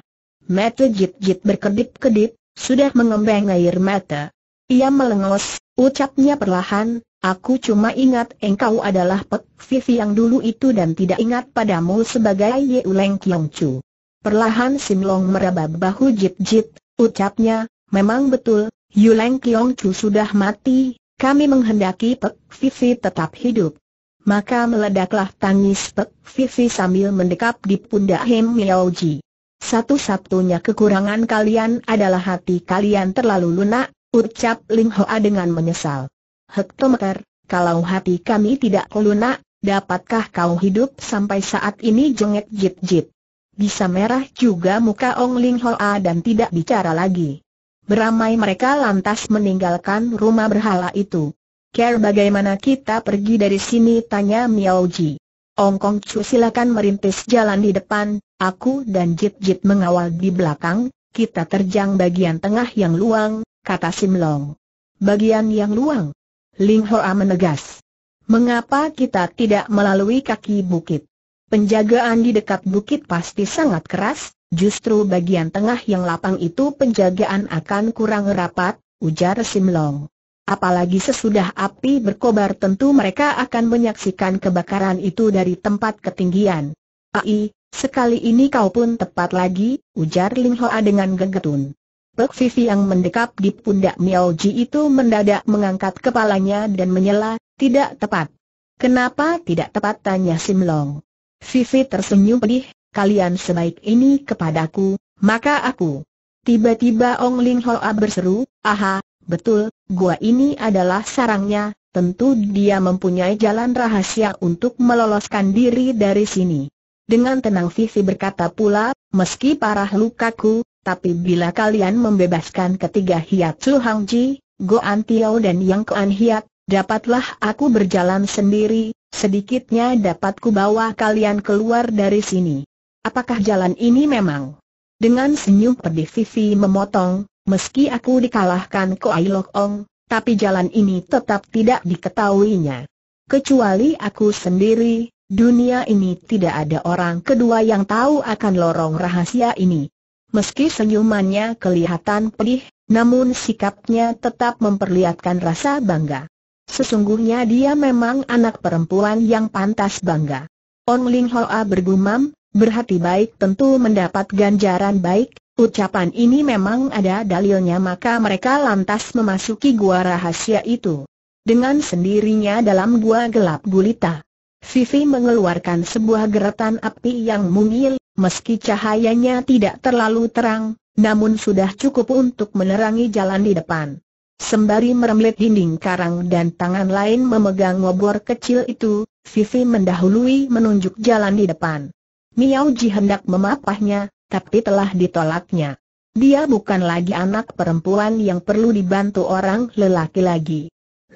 [SPEAKER 1] Mata Jit Jit berkedip-kedip, sudah mengembang air mata. Ia melengos, ucapnya perlahan, aku cuma ingat engkau adalah Pek Vivi yang dulu itu dan tidak ingat padamu sebagai Ye Uleng Kiong Chu. Perlahan Simlong meraba bahu Jit Jit, ucapnya, Memang betul, Yuleng Kiong Chu sudah mati, kami menghendaki Pek Vivi tetap hidup. Maka meledaklah tangis Pek Vivi sambil mendekap di pundak Hem Miao Ji. Satu-satunya kekurangan kalian adalah hati kalian terlalu lunak, ucap Ling Hoa dengan menyesal. Hektometer, kalau hati kami tidak lunak, dapatkah kau hidup sampai saat ini jengek Jit Jit? Bisa merah juga muka Ong Ling Hoa dan tidak bicara lagi. Beramai mereka lantas meninggalkan rumah berhala itu. Care bagaimana kita pergi dari sini tanya Miao Ji. Ong Kong Chu silakan merintis jalan di depan, aku dan Jit Jit mengawal di belakang, kita terjang bagian tengah yang luang, kata Sim Long. Bagian yang luang? Ling Hoa menegas. Mengapa kita tidak melalui kaki bukit? Penjagaan di dekat bukit pasti sangat keras, Justru bagian tengah yang lapang itu penjagaan akan kurang rapat, ujar Simlong. Apalagi sesudah api berkobar tentu mereka akan menyaksikan kebakaran itu dari tempat ketinggian. Ai, sekali ini kau pun tepat lagi, ujar Ling Hoa dengan gegetun. Pek Vivi yang mendekap di pundak Miao Ji itu mendadak mengangkat kepalanya dan menyela, tidak tepat. Kenapa tidak tepat tanya Simlong. Vivi tersenyum pedih, kalian sebaik ini kepadaku, maka aku. Tiba-tiba Ong Ling Hoa berseru, aha, betul, gua ini adalah sarangnya, tentu dia mempunyai jalan rahasia untuk meloloskan diri dari sini. Dengan tenang Vivi berkata pula, meski parah lukaku, tapi bila kalian membebaskan ketiga Hiat Su Hang Ji, Go An Tiao dan Yang Kuan Hiat, dapatlah aku berjalan sendiri, sedikitnya dapat ku bawa kalian keluar dari sini. Apakah jalan ini memang? Dengan senyum pedih Vivi memotong, meski aku dikalahkan Ko Ai Lok Ong, tapi jalan ini tetap tidak diketahuinya. Kecuali aku sendiri, Dunia ini tidak ada orang kedua yang tahu akan lorong rahasia ini. Meski senyumannya kelihatan pedih, namun sikapnya tetap memperlihatkan rasa bangga. Sesungguhnya dia memang anak perempuan yang pantas bangga. On Ling Hoa bergumam, berhati baik tentu mendapat ganjaran baik, ucapan ini memang ada dalilnya maka mereka lantas memasuki gua rahasia itu. Dengan sendirinya dalam gua gelap gulita. Vivi mengeluarkan sebuah geretan api yang mungil, meski cahayanya tidak terlalu terang, namun sudah cukup untuk menerangi jalan di depan. Sembari meremlet dinding karang dan tangan lain memegang ngobor kecil itu, Vivi mendahului menunjuk jalan di depan. Miao Ji hendak memapahnya, tapi telah ditolaknya. Dia bukan lagi anak perempuan yang perlu dibantu orang lelaki lagi.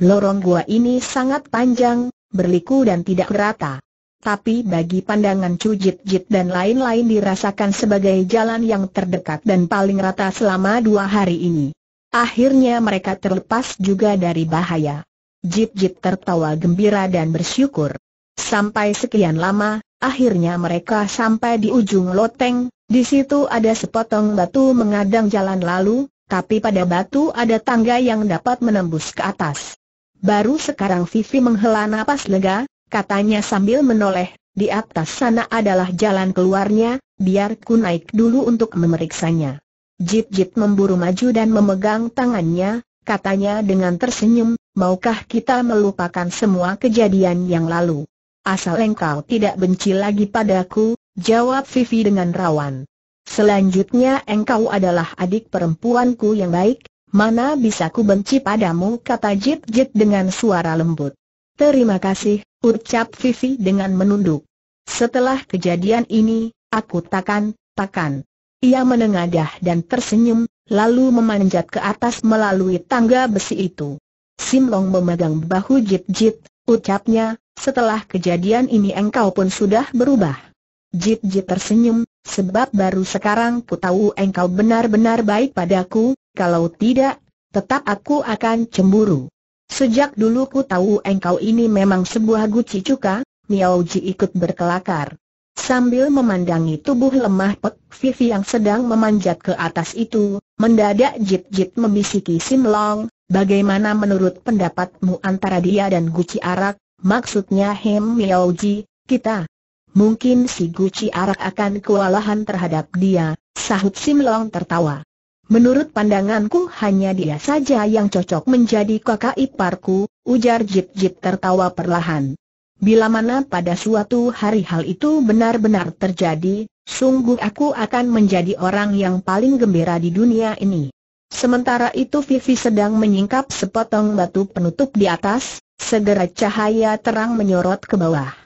[SPEAKER 1] Lorong gua ini sangat panjang, berliku dan tidak rata. Tapi bagi pandangan Cujit Jit dan lain-lain dirasakan sebagai jalan yang terdekat dan paling rata selama dua hari ini. Akhirnya mereka terlepas juga dari bahaya. Jit-jit tertawa gembira dan bersyukur. Sampai sekian lama, akhirnya mereka sampai di ujung loteng, di situ ada sepotong batu mengadang jalan lalu, tapi pada batu ada tangga yang dapat menembus ke atas. Baru sekarang Vivi menghela napas lega, katanya sambil menoleh, di atas sana adalah jalan keluarnya, biar ku naik dulu untuk memeriksanya. Jit-jit memburu maju dan memegang tangannya, katanya dengan tersenyum, maukah kita melupakan semua kejadian yang lalu? Asal engkau tidak benci lagi padaku, jawab Vivi dengan rawan. Selanjutnya engkau adalah adik perempuanku yang baik, mana bisa ku benci padamu kata Jit-Jit dengan suara lembut. Terima kasih, ucap Vivi dengan menunduk. Setelah kejadian ini, aku takkan, takkan. Ia menengadah dan tersenyum, lalu memanjat ke atas melalui tangga besi itu. Sim Long memegang bahu Jit Jit, ucapnya, setelah kejadian ini engkau pun sudah berubah. Jit Jit tersenyum, sebab baru sekarang ku tahu engkau benar-benar baik padaku, kalau tidak, tetap aku akan cemburu. Sejak dulu ku tahu engkau ini memang sebuah guci cuka, Miao Ji ikut berkelakar. Sambil memandangi tubuh lemah Pek Vivi yang sedang memanjat ke atas itu, mendadak Jit-Jit membisiki Sim Long, bagaimana menurut pendapatmu antara dia dan Guci Arak, maksudnya Hem Miaoji, kita. Mungkin si Guci Arak akan kewalahan terhadap dia, sahut Sim Long tertawa. Menurut pandanganku hanya dia saja yang cocok menjadi kakak iparku, ujar Jit-Jit tertawa perlahan. Bila mana pada suatu hari hal itu benar-benar terjadi, sungguh aku akan menjadi orang yang paling gembira di dunia ini. Sementara itu Vivi sedang menyingkap sepotong batu penutup di atas, segera cahaya terang menyorot ke bawah.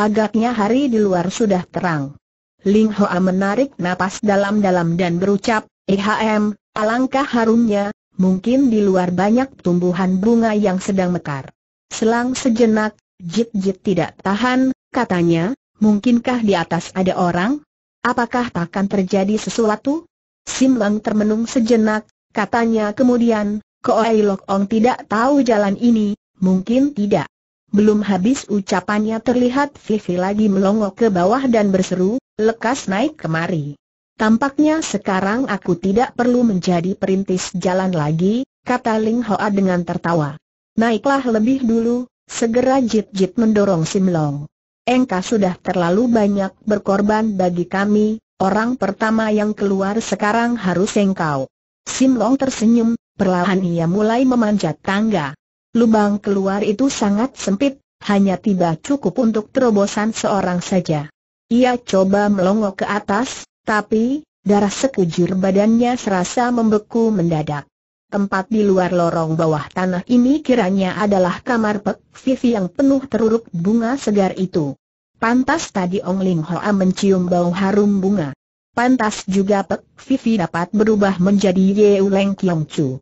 [SPEAKER 1] Agaknya hari di luar sudah terang. Ling Hoa menarik napas dalam-dalam dan berucap, EHM, alangkah harumnya, mungkin di luar banyak tumbuhan bunga yang sedang mekar. Selang sejenak, Jit-jit tidak tahan, katanya, mungkinkah di atas ada orang? Apakah takkan terjadi sesuatu? Sim Lang termenung sejenak, katanya kemudian, Koai Lok Ong tidak tahu jalan ini, mungkin tidak. Belum habis ucapannya terlihat Vivi lagi melongok ke bawah dan berseru, lekas naik kemari. Tampaknya sekarang aku tidak perlu menjadi perintis jalan lagi, kata Ling Hoa dengan tertawa. Naiklah lebih dulu, Segera Jit-Jit mendorong Sim Long. Engkau sudah terlalu banyak berkorban bagi kami, orang pertama yang keluar sekarang harus engkau. Sim Long tersenyum, perlahan ia mulai memanjat tangga. Lubang keluar itu sangat sempit, hanya tiba cukup untuk terobosan seorang saja. Ia coba melongok ke atas, tapi, darah sekujur badannya serasa membeku mendadak tempat di luar lorong bawah tanah ini kiranya adalah kamar Pek Vivi yang penuh teruruk bunga segar itu. Pantas tadi Ong Ling Hoa mencium bau harum bunga. Pantas juga Pek Vivi dapat berubah menjadi Yeu Leng Kiong Chu.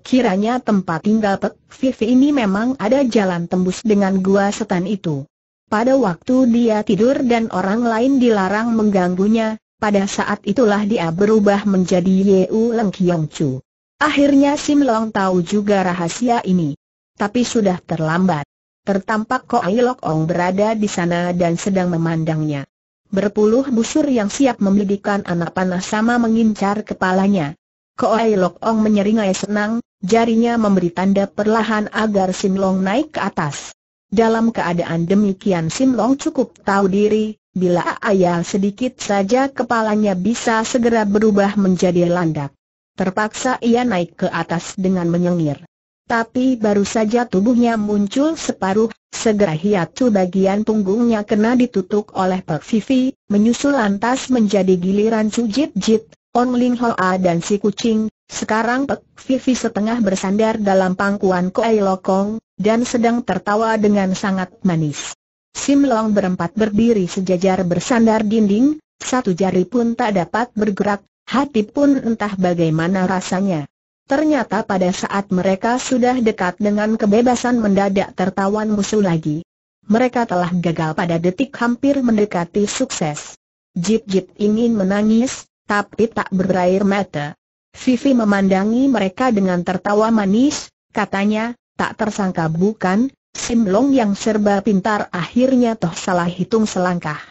[SPEAKER 1] Kiranya tempat tinggal Pek Vivi ini memang ada jalan tembus dengan gua setan itu. Pada waktu dia tidur dan orang lain dilarang mengganggunya, pada saat itulah dia berubah menjadi Yeu Leng Kiong Chu. Akhirnya Sim Long tahu juga rahasia ini. Tapi sudah terlambat. tertampak Ko Lok Ong berada di sana dan sedang memandangnya. Berpuluh busur yang siap membidikan anak panah sama mengincar kepalanya. Ko Lok Ong menyeringai senang, jarinya memberi tanda perlahan agar Sim Long naik ke atas. Dalam keadaan demikian Sim Long cukup tahu diri, bila ayal sedikit saja kepalanya bisa segera berubah menjadi landak. Terpaksa ia naik ke atas dengan menyengir. Tapi baru saja tubuhnya muncul separuh, segera hiatu bagian punggungnya kena ditutup oleh Pak Vivi, menyusul lantas menjadi giliran Su Jit Jit, Ling Hoa dan si kucing, sekarang Pak Vivi setengah bersandar dalam pangkuan Koai Lokong, dan sedang tertawa dengan sangat manis. Sim Long berempat berdiri sejajar bersandar dinding, satu jari pun tak dapat bergerak, hati pun entah bagaimana rasanya. Ternyata pada saat mereka sudah dekat dengan kebebasan mendadak tertawan musuh lagi. Mereka telah gagal pada detik hampir mendekati sukses. Jip-jip ingin menangis, tapi tak berair mata. Vivi memandangi mereka dengan tertawa manis, katanya, tak tersangka bukan, Simlong yang serba pintar akhirnya toh salah hitung selangkah.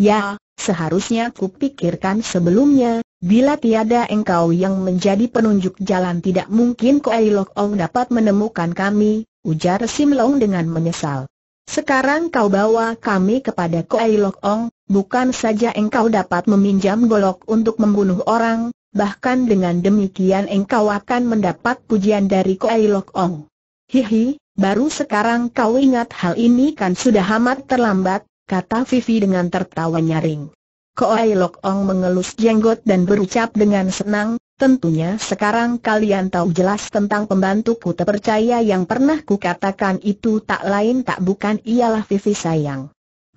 [SPEAKER 1] Ya, seharusnya kupikirkan sebelumnya, Bila tiada engkau yang menjadi penunjuk jalan tidak mungkin Koai Lok Ong dapat menemukan kami, ujar Sim Long dengan menyesal. Sekarang kau bawa kami kepada Koai Lok Ong, bukan saja engkau dapat meminjam golok untuk membunuh orang, bahkan dengan demikian engkau akan mendapat pujian dari Koai Lok Ong. Hihi, baru sekarang kau ingat hal ini kan sudah amat terlambat, kata Vivi dengan tertawa nyaring. Koai Lok Ong mengelus jenggot dan berucap dengan senang, tentunya sekarang kalian tahu jelas tentang pembantuku terpercaya yang pernah kukatakan itu tak lain tak bukan ialah Vivi sayang.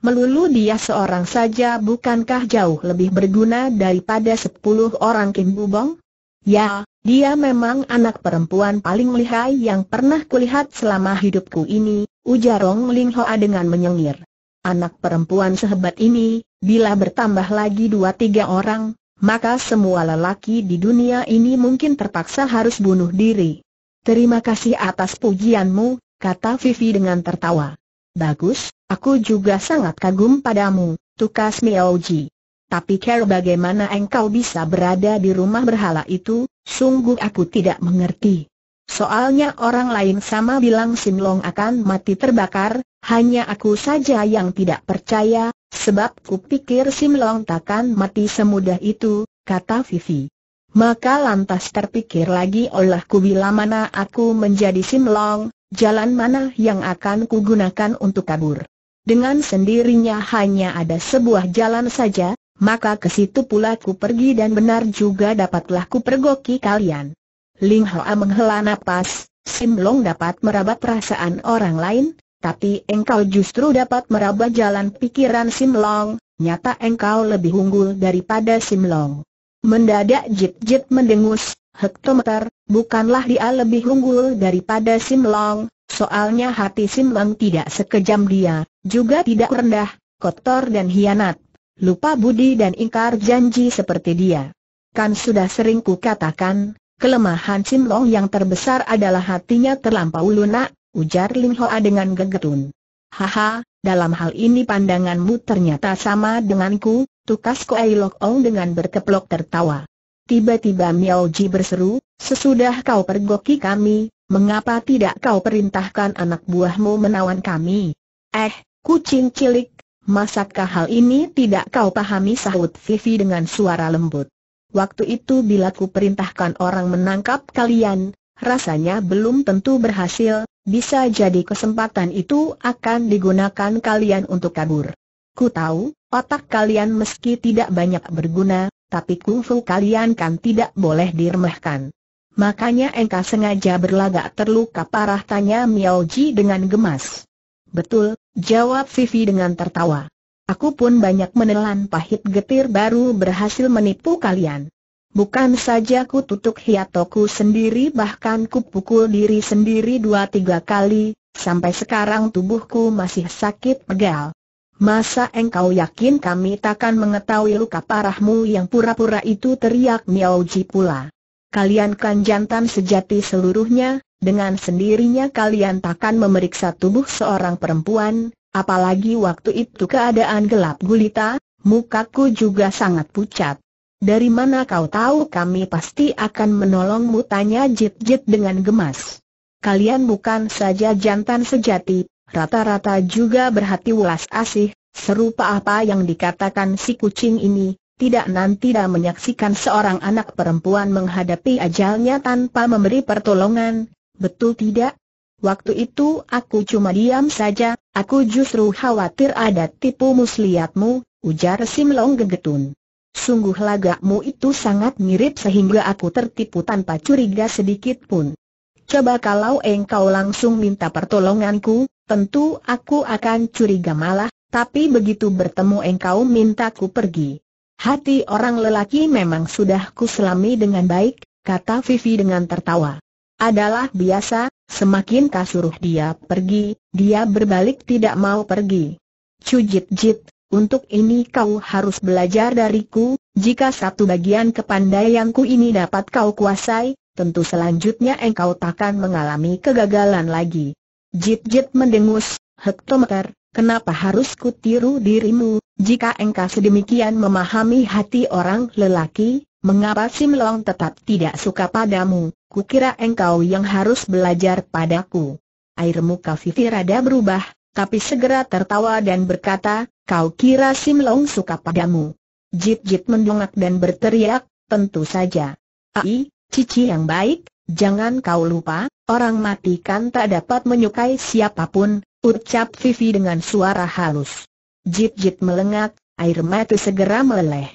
[SPEAKER 1] Melulu dia seorang saja bukankah jauh lebih berguna daripada sepuluh orang Kim Bubong? Ya, dia memang anak perempuan paling lihai yang pernah kulihat selama hidupku ini, ujar Rong Ling Hoa dengan menyengir. Anak perempuan sehebat ini, Bila bertambah lagi dua tiga orang, maka semua lelaki di dunia ini mungkin terpaksa harus bunuh diri. Terima kasih atas pujianmu, kata Vivi dengan tertawa. Bagus, aku juga sangat kagum padamu, tukas Miaoji. Tapi care bagaimana engkau bisa berada di rumah berhala itu, sungguh aku tidak mengerti. Soalnya orang lain sama bilang Sinlong akan mati terbakar, hanya aku saja yang tidak percaya, Sebab kupikir Simlong takkan mati semudah itu, kata Vivi. Maka lantas terpikir lagi olehku bila mana aku menjadi Simlong, jalan mana yang akan kugunakan untuk kabur. Dengan sendirinya hanya ada sebuah jalan saja, maka ke situ pula ku pergi dan benar juga dapatlah ku pergoki kalian. Ling Hoa menghela napas, Simlong dapat merabat perasaan orang lain, tapi engkau justru dapat meraba jalan pikiran Sim Long, nyata engkau lebih unggul daripada Sim Long. Mendadak Jit-Jit mendengus, hektometer, bukanlah dia lebih unggul daripada Sim Long, soalnya hati Sim Long tidak sekejam dia, juga tidak rendah, kotor dan hianat, lupa budi dan ingkar janji seperti dia. Kan sudah sering kukatakan, kelemahan Sim Long yang terbesar adalah hatinya terlampau lunak, ujar Ling Hoa dengan gegetun. Haha, dalam hal ini pandanganmu ternyata sama denganku, tukas Koai Lok Ong dengan berkeplok tertawa. Tiba-tiba Miao Ji berseru, sesudah kau pergoki kami, mengapa tidak kau perintahkan anak buahmu menawan kami? Eh, kucing cilik, masakah hal ini tidak kau pahami sahut Vivi dengan suara lembut. Waktu itu bila ku perintahkan orang menangkap kalian, rasanya belum tentu berhasil, bisa jadi kesempatan itu akan digunakan kalian untuk kabur. Ku tahu, otak kalian meski tidak banyak berguna, tapi kungfu kalian kan tidak boleh diremehkan. Makanya engkau sengaja berlagak terluka parah tanya Miao Ji dengan gemas. Betul, jawab Vivi dengan tertawa. Aku pun banyak menelan pahit getir baru berhasil menipu kalian. Bukan saja ku tutup hiatoku sendiri bahkan ku pukul diri sendiri dua tiga kali, sampai sekarang tubuhku masih sakit pegal. Masa engkau yakin kami takkan mengetahui luka parahmu yang pura-pura itu teriak Miao Ji pula. Kalian kan jantan sejati seluruhnya, dengan sendirinya kalian takkan memeriksa tubuh seorang perempuan, apalagi waktu itu keadaan gelap gulita, mukaku juga sangat pucat. Dari mana kau tahu kami pasti akan menolongmu tanya Jit Jit dengan gemas. Kalian bukan saja jantan sejati, rata-rata juga berhati welas asih, serupa apa yang dikatakan si kucing ini, tidak nanti dah menyaksikan seorang anak perempuan menghadapi ajalnya tanpa memberi pertolongan, betul tidak? Waktu itu aku cuma diam saja, aku justru khawatir ada tipu muslihatmu, ujar Sim Long gegetun. Sungguh lagakmu itu sangat mirip sehingga aku tertipu tanpa curiga sedikit pun. Coba kalau engkau langsung minta pertolonganku, tentu aku akan curiga malah, tapi begitu bertemu engkau mintaku pergi. Hati orang lelaki memang sudah kuselami dengan baik, kata Vivi dengan tertawa adalah biasa, semakin kau suruh dia pergi, dia berbalik tidak mau pergi. Cujit-jit, untuk ini kau harus belajar dariku, jika satu bagian kepandaianku ini dapat kau kuasai, tentu selanjutnya engkau takkan mengalami kegagalan lagi. Jit-jit mendengus, hektometer, kenapa harus kutiru dirimu, jika engkau sedemikian memahami hati orang lelaki, mengapa Sim Long tetap tidak suka padamu? Kukira engkau yang harus belajar padaku. Air muka Vivi rada berubah, tapi segera tertawa dan berkata, kau kira Sim Long suka padamu. Jit Jit mendongak dan berteriak, tentu saja. Ai, cici yang baik, jangan kau lupa, orang mati kan tak dapat menyukai siapa pun, ucap Vivi dengan suara halus. Jit Jit melengak, air mata segera meleleh.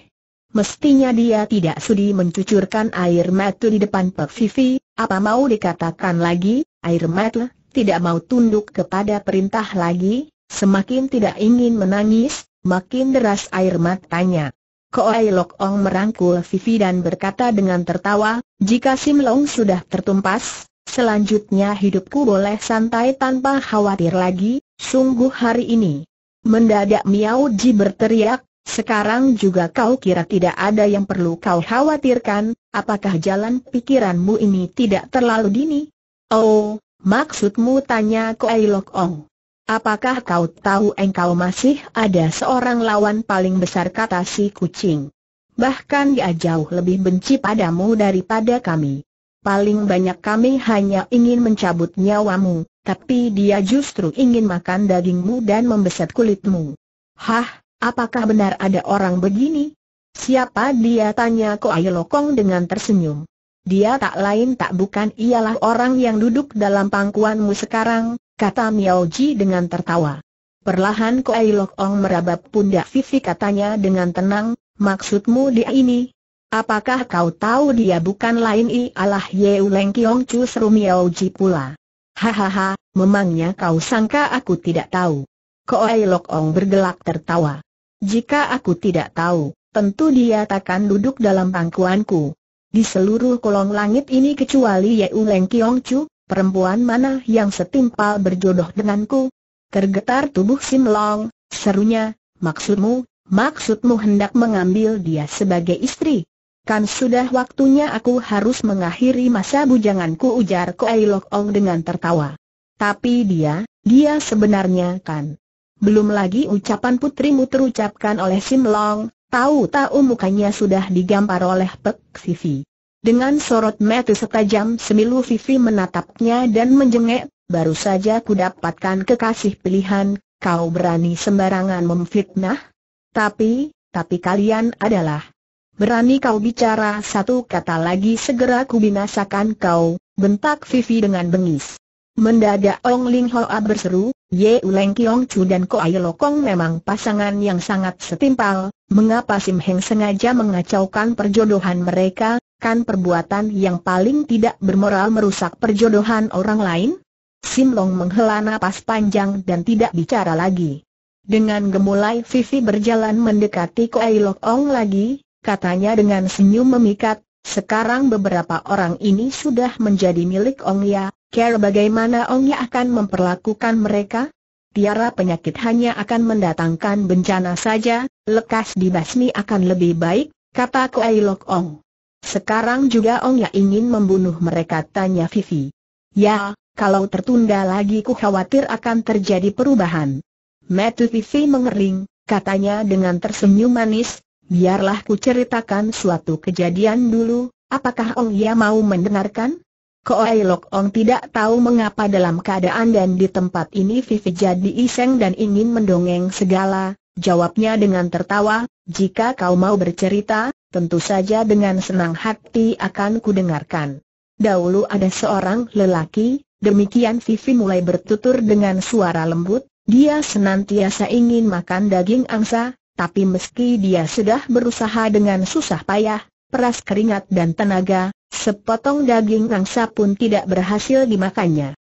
[SPEAKER 1] Mestinya dia tidak sudi mencucurkan air mata di depan Pak Vivi, apa mau dikatakan lagi, air mata, tidak mau tunduk kepada perintah lagi, semakin tidak ingin menangis, makin deras air matanya. Koai Lok Ong merangkul Vivi dan berkata dengan tertawa, jika Sim Long sudah tertumpas, selanjutnya hidupku boleh santai tanpa khawatir lagi, sungguh hari ini. Mendadak Miao Ji berteriak, sekarang juga kau kira tidak ada yang perlu kau khawatirkan, apakah jalan pikiranmu ini tidak terlalu dini? Oh, maksudmu tanya Koai Lok Ong. Apakah kau tahu engkau masih ada seorang lawan paling besar kata si kucing? Bahkan dia jauh lebih benci padamu daripada kami. Paling banyak kami hanya ingin mencabut nyawamu, tapi dia justru ingin makan dagingmu dan membeset kulitmu. Hah, Apakah benar ada orang begini? Siapa dia tanya Ko Lokong dengan tersenyum. Dia tak lain tak bukan ialah orang yang duduk dalam pangkuanmu sekarang, kata Miao Ji dengan tertawa. Perlahan Ko Lokong meraba pundak Vivi katanya dengan tenang, maksudmu dia ini? Apakah kau tahu dia bukan lain ialah Yeu Leng Kiong Chu seru Miao Ji pula? Hahaha, memangnya kau sangka aku tidak tahu? Ko Lokong bergelak tertawa. Jika aku tidak tahu, tentu dia takkan duduk dalam pangkuanku. Di seluruh kolong langit ini kecuali Yeu Leng Kiong Chu, perempuan mana yang setimpal berjodoh denganku? Tergetar tubuh Sim Long, serunya, maksudmu, maksudmu hendak mengambil dia sebagai istri? Kan sudah waktunya aku harus mengakhiri masa bujanganku ujar Koai Lok Ong dengan tertawa. Tapi dia, dia sebenarnya kan belum lagi ucapan putrimu terucapkan oleh Sim Long, tahu-tahu mukanya sudah digampar oleh Pek Vivi. Dengan sorot mata setajam semilu Vivi menatapnya dan menjengek, baru saja kudapatkan kekasih pilihan, kau berani sembarangan memfitnah? Tapi, tapi kalian adalah Berani kau bicara satu kata lagi segera kubinasakan kau, bentak Vivi dengan bengis. Mendadak Ong Ling Hoa berseru, Ye Uleng Kiong Chu dan Ko Ai Lokong memang pasangan yang sangat setimpal, mengapa Sim Heng sengaja mengacaukan perjodohan mereka, kan perbuatan yang paling tidak bermoral merusak perjodohan orang lain? Sim Long menghela napas panjang dan tidak bicara lagi. Dengan gemulai Vivi berjalan mendekati Ko Ai Lokong lagi, katanya dengan senyum memikat, sekarang beberapa orang ini sudah menjadi milik Ong Ya, Care bagaimana Ong Ya akan memperlakukan mereka? Tiara penyakit hanya akan mendatangkan bencana saja, lekas dibasmi akan lebih baik, kata Koai Lok Ong. Sekarang juga Ong Ya ingin membunuh mereka tanya Vivi. Ya, kalau tertunda lagi ku khawatir akan terjadi perubahan. Metu Vivi mengering, katanya dengan tersenyum manis, biarlah ku ceritakan suatu kejadian dulu, apakah Ong Ya mau mendengarkan? Koai Lok Ong tidak tahu mengapa dalam keadaan dan di tempat ini Vivi jadi iseng dan ingin mendongeng segala, jawabnya dengan tertawa, jika kau mau bercerita, tentu saja dengan senang hati akan ku dengarkan. Dahulu ada seorang lelaki, demikian Vivi mulai bertutur dengan suara lembut, dia senantiasa ingin makan daging angsa, tapi meski dia sudah berusaha dengan susah payah, peras keringat dan tenaga, sepotong daging angsa pun tidak berhasil dimakannya.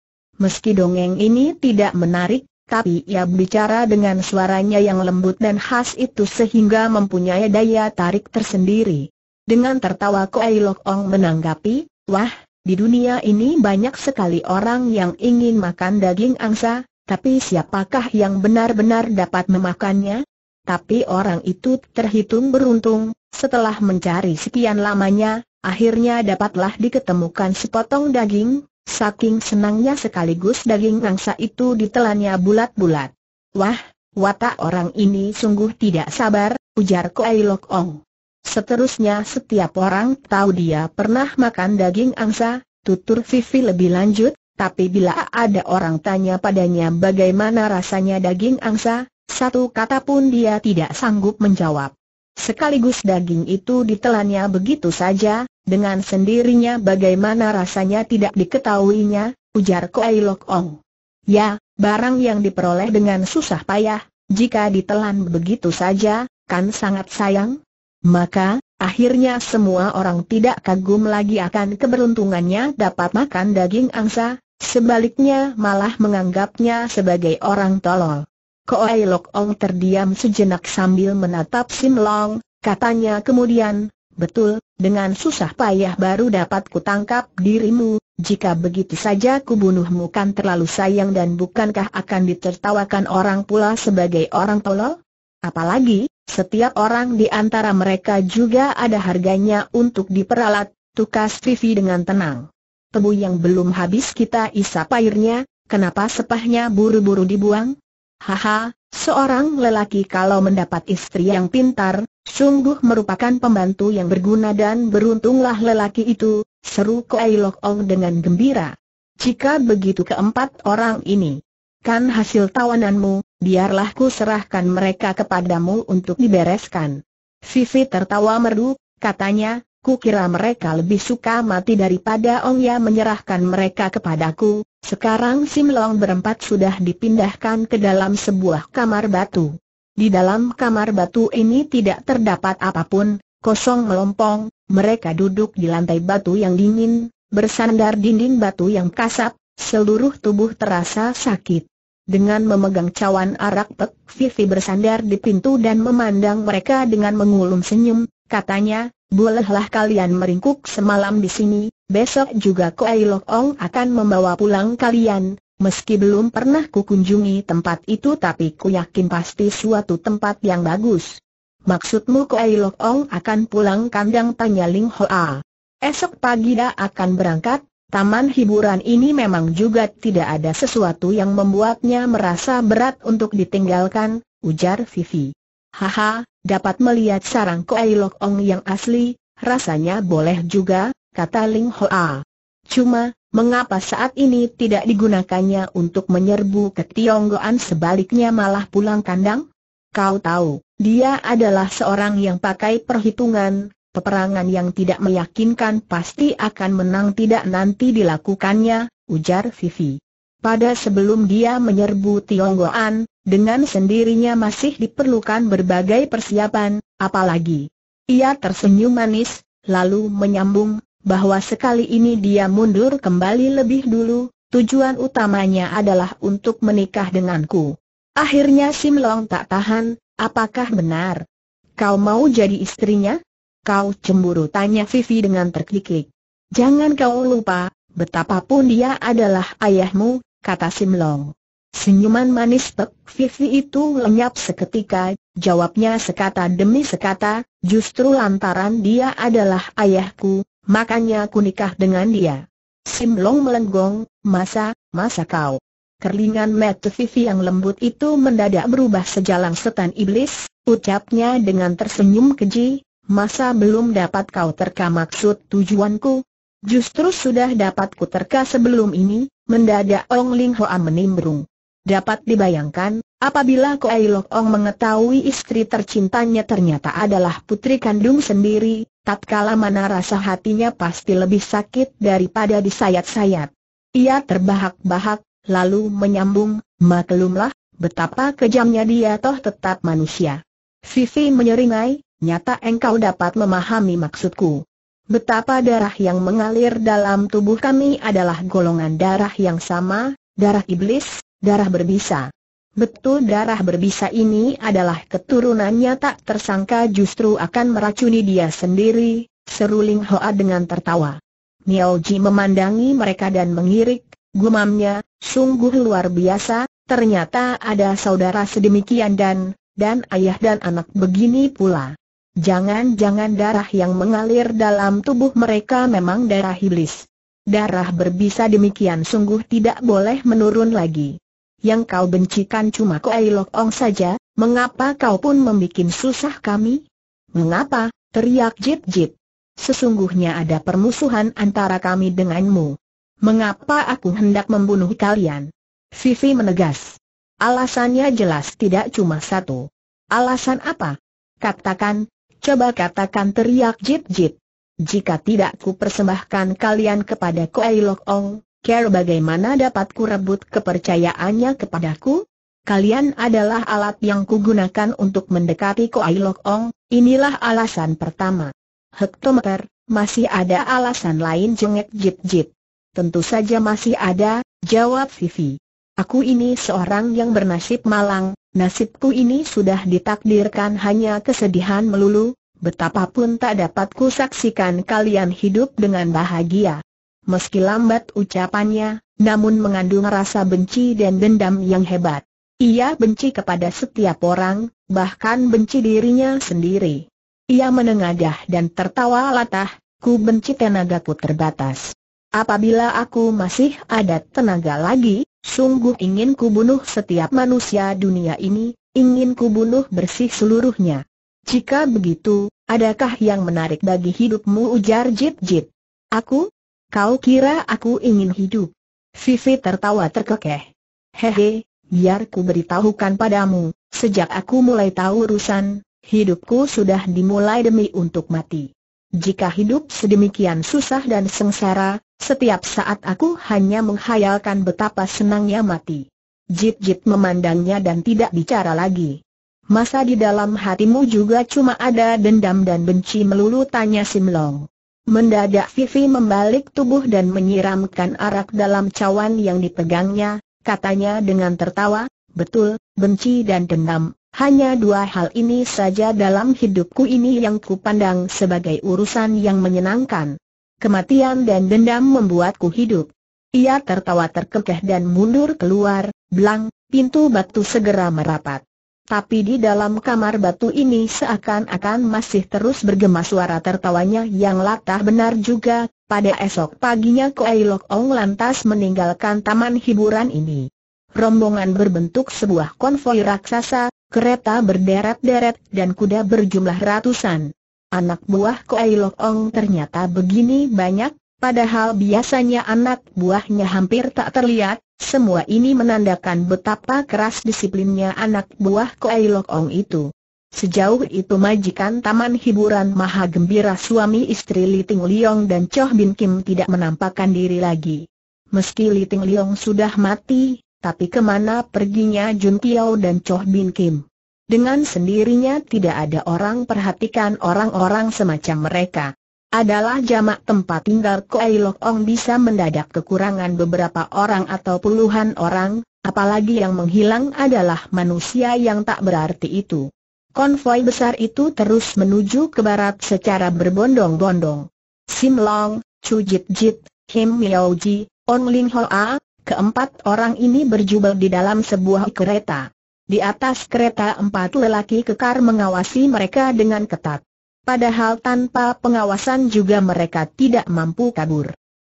[SPEAKER 1] Meski dongeng ini tidak menarik, tapi ia bicara dengan suaranya yang lembut dan khas itu sehingga mempunyai daya tarik tersendiri. Dengan tertawa Koai Lok Ong menanggapi, wah, di dunia ini banyak sekali orang yang ingin makan daging angsa, tapi siapakah yang benar-benar dapat memakannya? Tapi orang itu terhitung beruntung, setelah mencari sekian lamanya, akhirnya dapatlah diketemukan sepotong daging, saking senangnya sekaligus daging angsa itu ditelannya bulat-bulat. Wah, watak orang ini sungguh tidak sabar, ujar Koai Lok Ong. Seterusnya setiap orang tahu dia pernah makan daging angsa, tutur Vivi lebih lanjut, tapi bila ada orang tanya padanya bagaimana rasanya daging angsa, satu kata pun dia tidak sanggup menjawab. Sekaligus daging itu ditelannya begitu saja, dengan sendirinya bagaimana rasanya tidak diketahuinya, ujar Koai Lok Ong. Ya, barang yang diperoleh dengan susah payah, jika ditelan begitu saja, kan sangat sayang? Maka, akhirnya semua orang tidak kagum lagi akan keberuntungannya dapat makan daging angsa, sebaliknya malah menganggapnya sebagai orang tolol. Koai Lok Ong terdiam sejenak sambil menatap Sim Long, katanya kemudian, betul, dengan susah payah baru dapat kutangkap dirimu, jika begitu saja kubunuhmu kan terlalu sayang dan bukankah akan ditertawakan orang pula sebagai orang tolol? Apalagi, setiap orang di antara mereka juga ada harganya untuk diperalat, tukas Vivi dengan tenang. Tebu yang belum habis kita isap airnya, kenapa sepahnya buru-buru dibuang? Haha, seorang lelaki kalau mendapat istri yang pintar, sungguh merupakan pembantu yang berguna dan beruntunglah lelaki itu, seru Koai Lok Ong dengan gembira. Jika begitu keempat orang ini, kan hasil tawananmu, biarlah ku serahkan mereka kepadamu untuk dibereskan. Vivi tertawa merdu, katanya, ku kira mereka lebih suka mati daripada Ong Ya menyerahkan mereka kepadaku, sekarang Sim Long berempat sudah dipindahkan ke dalam sebuah kamar batu. Di dalam kamar batu ini tidak terdapat apa pun, kosong melompong, mereka duduk di lantai batu yang dingin, bersandar dinding batu yang kasap, seluruh tubuh terasa sakit. Dengan memegang cawan arak Pek Vivi bersandar di pintu dan memandang mereka dengan mengulum senyum, katanya, bolehlah kalian meringkuk semalam di sini, besok juga Koai Lok Ong akan membawa pulang kalian, meski belum pernah kukunjungi tempat itu tapi ku yakin pasti suatu tempat yang bagus. Maksudmu Koai Lok Ong akan pulang kandang tanya Ling Hoa. Esok pagi dah akan berangkat, Taman hiburan ini memang juga tidak ada sesuatu yang membuatnya merasa berat untuk ditinggalkan, ujar Vivi. Haha, dapat melihat sarang Koai Lok Ong yang asli, rasanya boleh juga, kata Ling Hoa. Cuma, mengapa saat ini tidak digunakannya untuk menyerbu ke Tionggoan sebaliknya malah pulang kandang? Kau tahu, dia adalah seorang yang pakai perhitungan, peperangan yang tidak meyakinkan pasti akan menang tidak nanti dilakukannya, ujar Vivi. Pada sebelum dia menyerbu Tionggoan, dengan sendirinya masih diperlukan berbagai persiapan, apalagi. Ia tersenyum manis, lalu menyambung, bahwa sekali ini dia mundur kembali lebih dulu, tujuan utamanya adalah untuk menikah denganku. Akhirnya Sim Long tak tahan, apakah benar? Kau mau jadi istrinya? Kau cemburu tanya Vivi dengan terkikik. Jangan kau lupa, betapapun dia adalah ayahmu, kata Simlong. Senyuman manis Pek Vivi itu lenyap seketika, jawabnya sekata demi sekata, justru lantaran dia adalah ayahku, makanya ku nikah dengan dia. Sim Long melenggong, masa, masa kau. Kerlingan mata Vivi yang lembut itu mendadak berubah sejalang setan iblis, ucapnya dengan tersenyum keji, masa belum dapat kau terka maksud tujuanku? Justru sudah dapat ku terka sebelum ini, mendadak Ong Ling Hoa menimbrung. Dapat dibayangkan, apabila Koai Lok Ong mengetahui istri tercintanya ternyata adalah putri kandung sendiri, tatkala mana rasa hatinya pasti lebih sakit daripada disayat-sayat. Ia terbahak-bahak, lalu menyambung, maklumlah, betapa kejamnya dia toh tetap manusia. Vivi menyeringai, nyata engkau dapat memahami maksudku. Betapa darah yang mengalir dalam tubuh kami adalah golongan darah yang sama, darah iblis, darah berbisa. Betul darah berbisa ini adalah keturunannya tak tersangka justru akan meracuni dia sendiri, seruling Hoa dengan tertawa. Miao Ji memandangi mereka dan mengirik, gumamnya, sungguh luar biasa, ternyata ada saudara sedemikian dan, dan ayah dan anak begini pula. Jangan-jangan darah yang mengalir dalam tubuh mereka memang darah iblis. Darah berbisa demikian sungguh tidak boleh menurun lagi yang kau bencikan cuma Koai Ong saja, mengapa kau pun membuat susah kami? Mengapa? teriak Jit Jit. Sesungguhnya ada permusuhan antara kami denganmu. Mengapa aku hendak membunuh kalian? Vivi menegas. Alasannya jelas tidak cuma satu. Alasan apa? Katakan, coba katakan teriak Jit Jit. Jika tidak ku persembahkan kalian kepada Koai Lok Ong, Care bagaimana dapat ku rebut kepercayaannya kepadaku? Kalian adalah alat yang kugunakan untuk mendekati Ko Ai Lok Ong, inilah alasan pertama. Hektometer, masih ada alasan lain jengek Jit Jit. Tentu saja masih ada, jawab Vivi. Aku ini seorang yang bernasib malang, nasibku ini sudah ditakdirkan hanya kesedihan melulu, betapapun tak dapat ku saksikan kalian hidup dengan bahagia. Meski lambat ucapannya, namun mengandung rasa benci dan dendam yang hebat. Ia benci kepada setiap orang, bahkan benci dirinya sendiri. Ia menengadah dan tertawa latah, ku benci tenagaku terbatas. Apabila aku masih ada tenaga lagi, sungguh ingin ku bunuh setiap manusia dunia ini, ingin ku bunuh bersih seluruhnya. Jika begitu, adakah yang menarik bagi hidupmu ujar Jit Jit? Aku, Kau kira aku ingin hidup? Vivi tertawa terkekeh. Hehe, biar ku beritahukan padamu, sejak aku mulai tahu urusan, hidupku sudah dimulai demi untuk mati. Jika hidup sedemikian susah dan sengsara, setiap saat aku hanya menghayalkan betapa senangnya mati. Jit-jit memandangnya dan tidak bicara lagi. Masa di dalam hatimu juga cuma ada dendam dan benci melulu tanya Simlong. Mendadak Vivi membalik tubuh dan menyiramkan arak dalam cawan yang dipegangnya, katanya dengan tertawa, betul, benci dan dendam, hanya dua hal ini saja dalam hidupku ini yang kupandang sebagai urusan yang menyenangkan. Kematian dan dendam membuatku hidup. Ia tertawa terkekeh dan mundur keluar, belang, pintu batu segera merapat. Tapi di dalam kamar batu ini seakan-akan masih terus bergema suara tertawanya yang latah benar juga, pada esok paginya Koai Lok Ong lantas meninggalkan taman hiburan ini. Rombongan berbentuk sebuah konvoi raksasa, kereta berderet-deret dan kuda berjumlah ratusan. Anak buah Koai Lok Ong ternyata begini banyak, padahal biasanya anak buahnya hampir tak terlihat, semua ini menandakan betapa keras disiplinnya anak buah Koai Lok Ong itu. Sejauh itu majikan taman hiburan maha gembira suami istri Li Ting Liong dan Choh Bin Kim tidak menampakkan diri lagi. Meski Li Ting Liong sudah mati, tapi ke mana perginya Jun Kiao dan Choh Bin Kim? Dengan sendirinya tidak ada orang perhatikan orang-orang semacam mereka adalah jamak tempat tinggal Koai Lok Ong bisa mendadak kekurangan beberapa orang atau puluhan orang, apalagi yang menghilang adalah manusia yang tak berarti itu. Konvoi besar itu terus menuju ke barat secara berbondong-bondong. Sim Long, Chu Jit Jit, Kim Miao Ji, On Ling Hoa, keempat orang ini berjubel di dalam sebuah kereta. Di atas kereta empat lelaki kekar mengawasi mereka dengan ketat. Padahal tanpa pengawasan juga mereka tidak mampu kabur.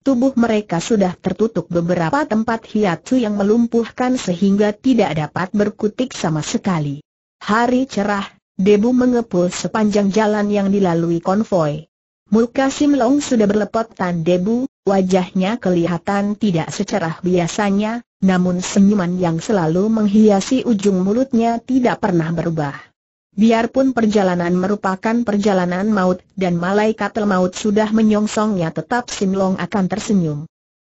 [SPEAKER 1] tubuh mereka sudah tertutup beberapa tempat hiatsu yang melumpuhkan sehingga tidak dapat berkutik sama sekali. Hari cerah, debu mengepul sepanjang jalan yang dilalui konvoi. Muka Sim Long sudah berlepotan debu, wajahnya kelihatan tidak secerah biasanya, namun senyuman yang selalu menghiasi ujung mulutnya tidak pernah berubah. Biarpun perjalanan merupakan perjalanan maut dan malaikat maut sudah menyongsongnya tetap Simlong akan tersenyum.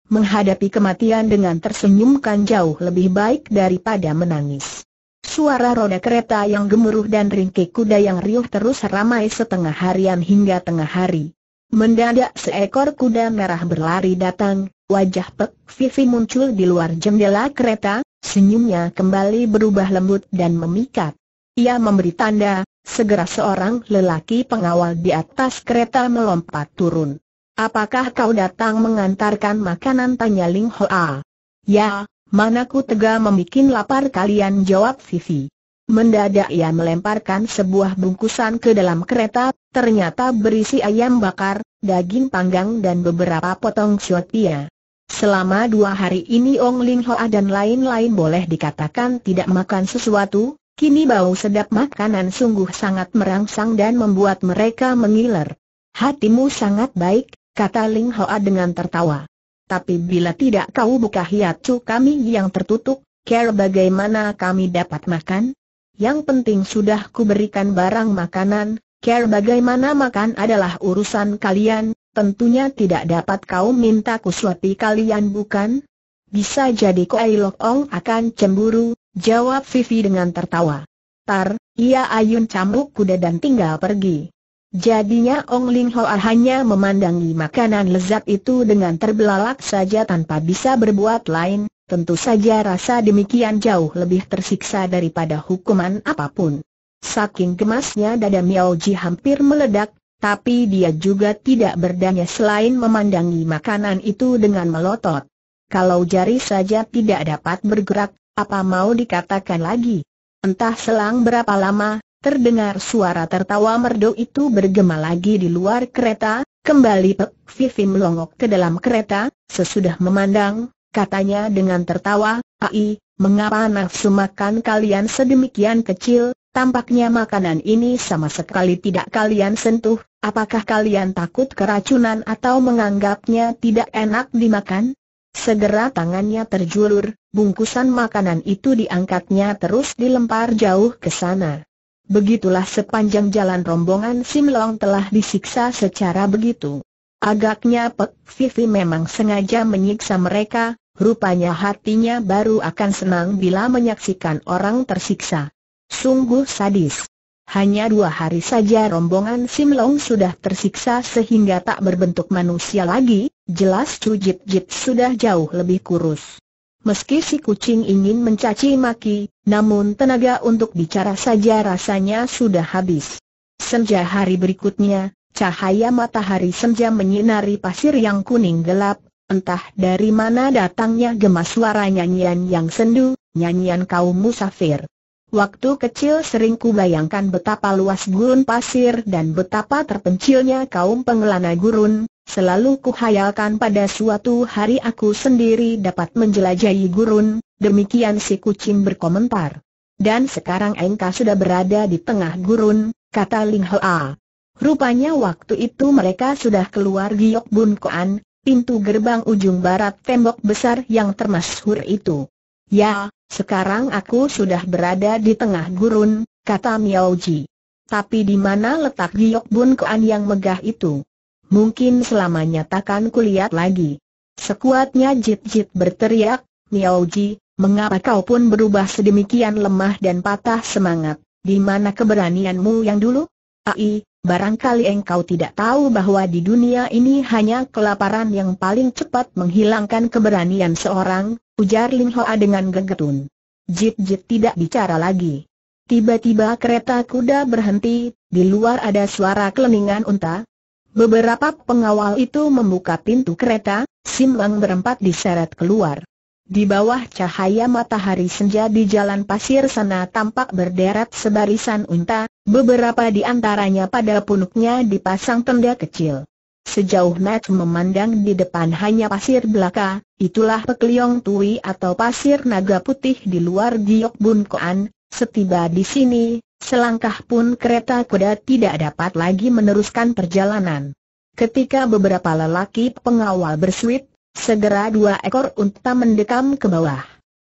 [SPEAKER 1] Menghadapi kematian dengan tersenyum kan jauh lebih baik daripada menangis. Suara roda kereta yang gemuruh dan ringkik kuda yang riuh terus ramai setengah harian hingga tengah hari. Mendadak seekor kuda merah berlari datang, wajah Pek Vivi muncul di luar jendela kereta, senyumnya kembali berubah lembut dan memikat. Ia memberi tanda, segera seorang lelaki pengawal di atas kereta melompat turun. Apakah kau datang mengantarkan makanan? Tanya Ling Hoa. Ya, manaku tega membikin lapar kalian jawab Vivi. Mendadak ia melemparkan sebuah bungkusan ke dalam kereta, ternyata berisi ayam bakar, daging panggang dan beberapa potong siotia. Selama dua hari ini Ong Ling Hoa dan lain-lain boleh dikatakan tidak makan sesuatu, Kini bau sedap makanan sungguh sangat merangsang dan membuat mereka mengiler. Hatimu sangat baik, kata Ling Hoa dengan tertawa. Tapi bila tidak kau buka hiatsu kami yang tertutup, care bagaimana kami dapat makan? Yang penting sudah kuberikan barang makanan, care bagaimana makan adalah urusan kalian, tentunya tidak dapat kau minta kusuapi kalian bukan? Bisa jadi Koai Lok Ong akan cemburu, Jawab Vivi dengan tertawa. Tar, ia ayun cambuk kuda dan tinggal pergi. Jadinya Ong Ling Hoa hanya memandangi makanan lezat itu dengan terbelalak saja tanpa bisa berbuat lain, tentu saja rasa demikian jauh lebih tersiksa daripada hukuman apa pun. Saking gemasnya dada Miao Ji hampir meledak, tapi dia juga tidak berdaya selain memandangi makanan itu dengan melotot. Kalau jari saja tidak dapat bergerak, apa mau dikatakan lagi? Entah selang berapa lama, terdengar suara tertawa merdu itu bergema lagi di luar kereta, kembali Pek Vivi melongok ke dalam kereta, sesudah memandang, katanya dengan tertawa, Ai, mengapa nafsu makan kalian sedemikian kecil, tampaknya makanan ini sama sekali tidak kalian sentuh, apakah kalian takut keracunan atau menganggapnya tidak enak dimakan? Segera tangannya terjulur, bungkusan makanan itu diangkatnya terus dilempar jauh ke sana. Begitulah sepanjang jalan rombongan Simlong telah disiksa secara begitu. Agaknya Pek Vivi memang sengaja menyiksa mereka, rupanya hatinya baru akan senang bila menyaksikan orang tersiksa. Sungguh sadis. Hanya dua hari saja rombongan Simlong sudah tersiksa sehingga tak berbentuk manusia lagi, jelas Cujit Jit sudah jauh lebih kurus. Meski si kucing ingin mencaci maki, namun tenaga untuk bicara saja rasanya sudah habis. Senja hari berikutnya, cahaya matahari senja menyinari pasir yang kuning gelap, entah dari mana datangnya gemas suara nyanyian yang sendu, nyanyian kaum musafir. Waktu kecil sering kubayangkan betapa luas gurun pasir dan betapa terpencilnya kaum pengelana gurun, selalu kuhayalkan pada suatu hari aku sendiri dapat menjelajahi gurun, demikian si kucing berkomentar. Dan sekarang engkau sudah berada di tengah gurun, kata Ling Hoa. Rupanya waktu itu mereka sudah keluar Giok Bun Koan, pintu gerbang ujung barat tembok besar yang termasyhur itu. Ya, sekarang aku sudah berada di tengah gurun, kata Miao Ji. Tapi di mana letak Giok Bun Koan yang megah itu? Mungkin selamanya takkan kulihat lagi. Sekuatnya Jit Jit berteriak, Miao Ji, mengapa kau pun berubah sedemikian lemah dan patah semangat? Di mana keberanianmu yang dulu? Ai, barangkali engkau tidak tahu bahwa di dunia ini hanya kelaparan yang paling cepat menghilangkan keberanian seorang, Ujar Ling Hoa dengan gegetun. Jit Jit tidak bicara lagi. Tiba-tiba kereta kuda berhenti, di luar ada suara keleningan unta. Beberapa pengawal itu membuka pintu kereta, Sim Wang berempat diseret keluar. Di bawah cahaya matahari senja di jalan pasir sana tampak berderet sebarisan unta, beberapa di antaranya pada punuknya dipasang tenda kecil. sejauh mata memandang di depan hanya pasir belaka, itulah Pekliong Tui atau pasir naga putih di luar Giok Bun Koan, setiba di sini, selangkah pun kereta kuda tidak dapat lagi meneruskan perjalanan. Ketika beberapa lelaki pengawal bersuit, segera dua ekor unta mendekam ke bawah.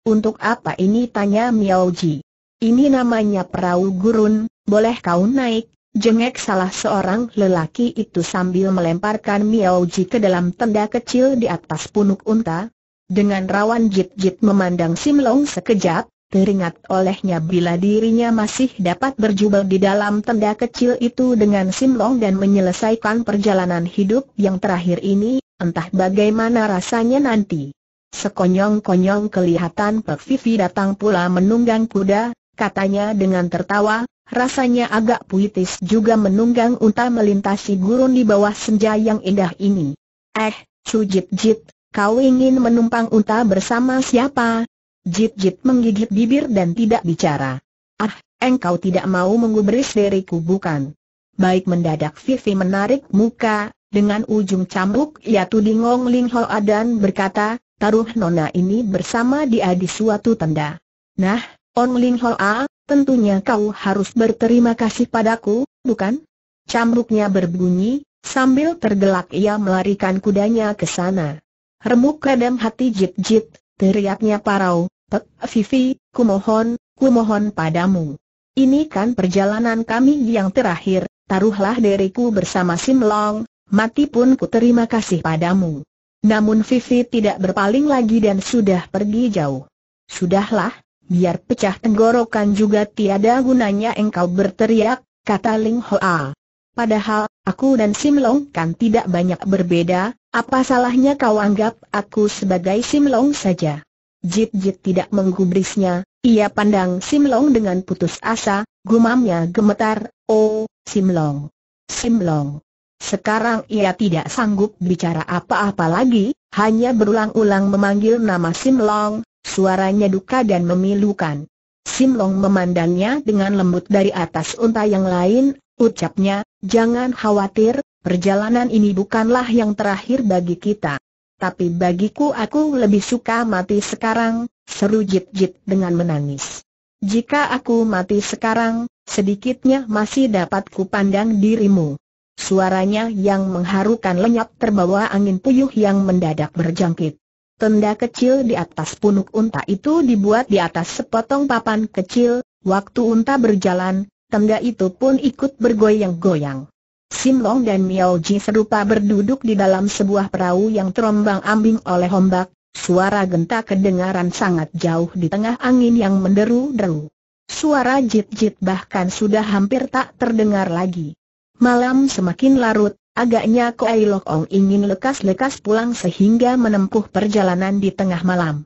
[SPEAKER 1] Untuk apa ini tanya Miao Ji. Ini namanya perahu gurun, boleh kau naik, jengek salah seorang lelaki itu sambil melemparkan Miao Ji ke dalam tenda kecil di atas punuk unta. Dengan rawan jit-jit memandang Simlong sekejap, teringat olehnya bila dirinya masih dapat berjubel di dalam tenda kecil itu dengan Simlong dan menyelesaikan perjalanan hidup yang terakhir ini, entah bagaimana rasanya nanti. Sekonyong-konyong kelihatan Pek Vivi datang pula menunggang kuda, katanya dengan tertawa, rasanya agak puitis juga menunggang unta melintasi gurun di bawah senja yang indah ini. Eh, Cujit Jit, kau ingin menumpang unta bersama siapa? Jit-jit menggigit bibir dan tidak bicara. Ah, engkau tidak mau menggubris diriku bukan? Baik mendadak Vivi menarik muka, dengan ujung cambuk ia tuding Ong Ling Hoa dan berkata, taruh nona ini bersama dia di suatu tenda. Nah, Ong Ling Hoa, tentunya kau harus berterima kasih padaku, bukan? Cambuknya berbunyi, sambil tergelak ia melarikan kudanya ke sana. Remuk kadam hati Jit-Jit, teriaknya parau, Pek Vivi, kumohon, kumohon padamu. Ini kan perjalanan kami yang terakhir, taruhlah diriku bersama Sim Long, mati pun ku terima kasih padamu. Namun Vivi tidak berpaling lagi dan sudah pergi jauh. Sudahlah, biar pecah tenggorokan juga tiada gunanya engkau berteriak, kata Ling Hoa. Padahal, aku dan Sim Long kan tidak banyak berbeda, apa salahnya kau anggap aku sebagai Simlong saja? Jit-jit tidak menggubrisnya, ia pandang Simlong dengan putus asa, gumamnya gemetar, oh, Simlong. Simlong. Sekarang ia tidak sanggup bicara apa-apa lagi, hanya berulang-ulang memanggil nama Simlong, suaranya duka dan memilukan. Simlong memandangnya dengan lembut dari atas unta yang lain, ucapnya, jangan khawatir, Perjalanan ini bukanlah yang terakhir bagi kita. Tapi bagiku aku lebih suka mati sekarang, seru Jit-Jit dengan menangis. Jika aku mati sekarang, sedikitnya masih dapat kupandang dirimu. Suaranya yang mengharukan lenyap terbawa angin puyuh yang mendadak berjangkit. Tenda kecil di atas punuk unta itu dibuat di atas sepotong papan kecil, waktu unta berjalan, tenda itu pun ikut bergoyang-goyang. Sim Long dan Miao Ji serupa berduduk di dalam sebuah perahu yang terombang-ambing oleh ombak, suara genta kedengaran sangat jauh di tengah angin yang menderu-deru. Suara jit-jit bahkan sudah hampir tak terdengar lagi. Malam semakin larut, agaknya Koai Lok Ong ingin lekas-lekas pulang sehingga menempuh perjalanan di tengah malam.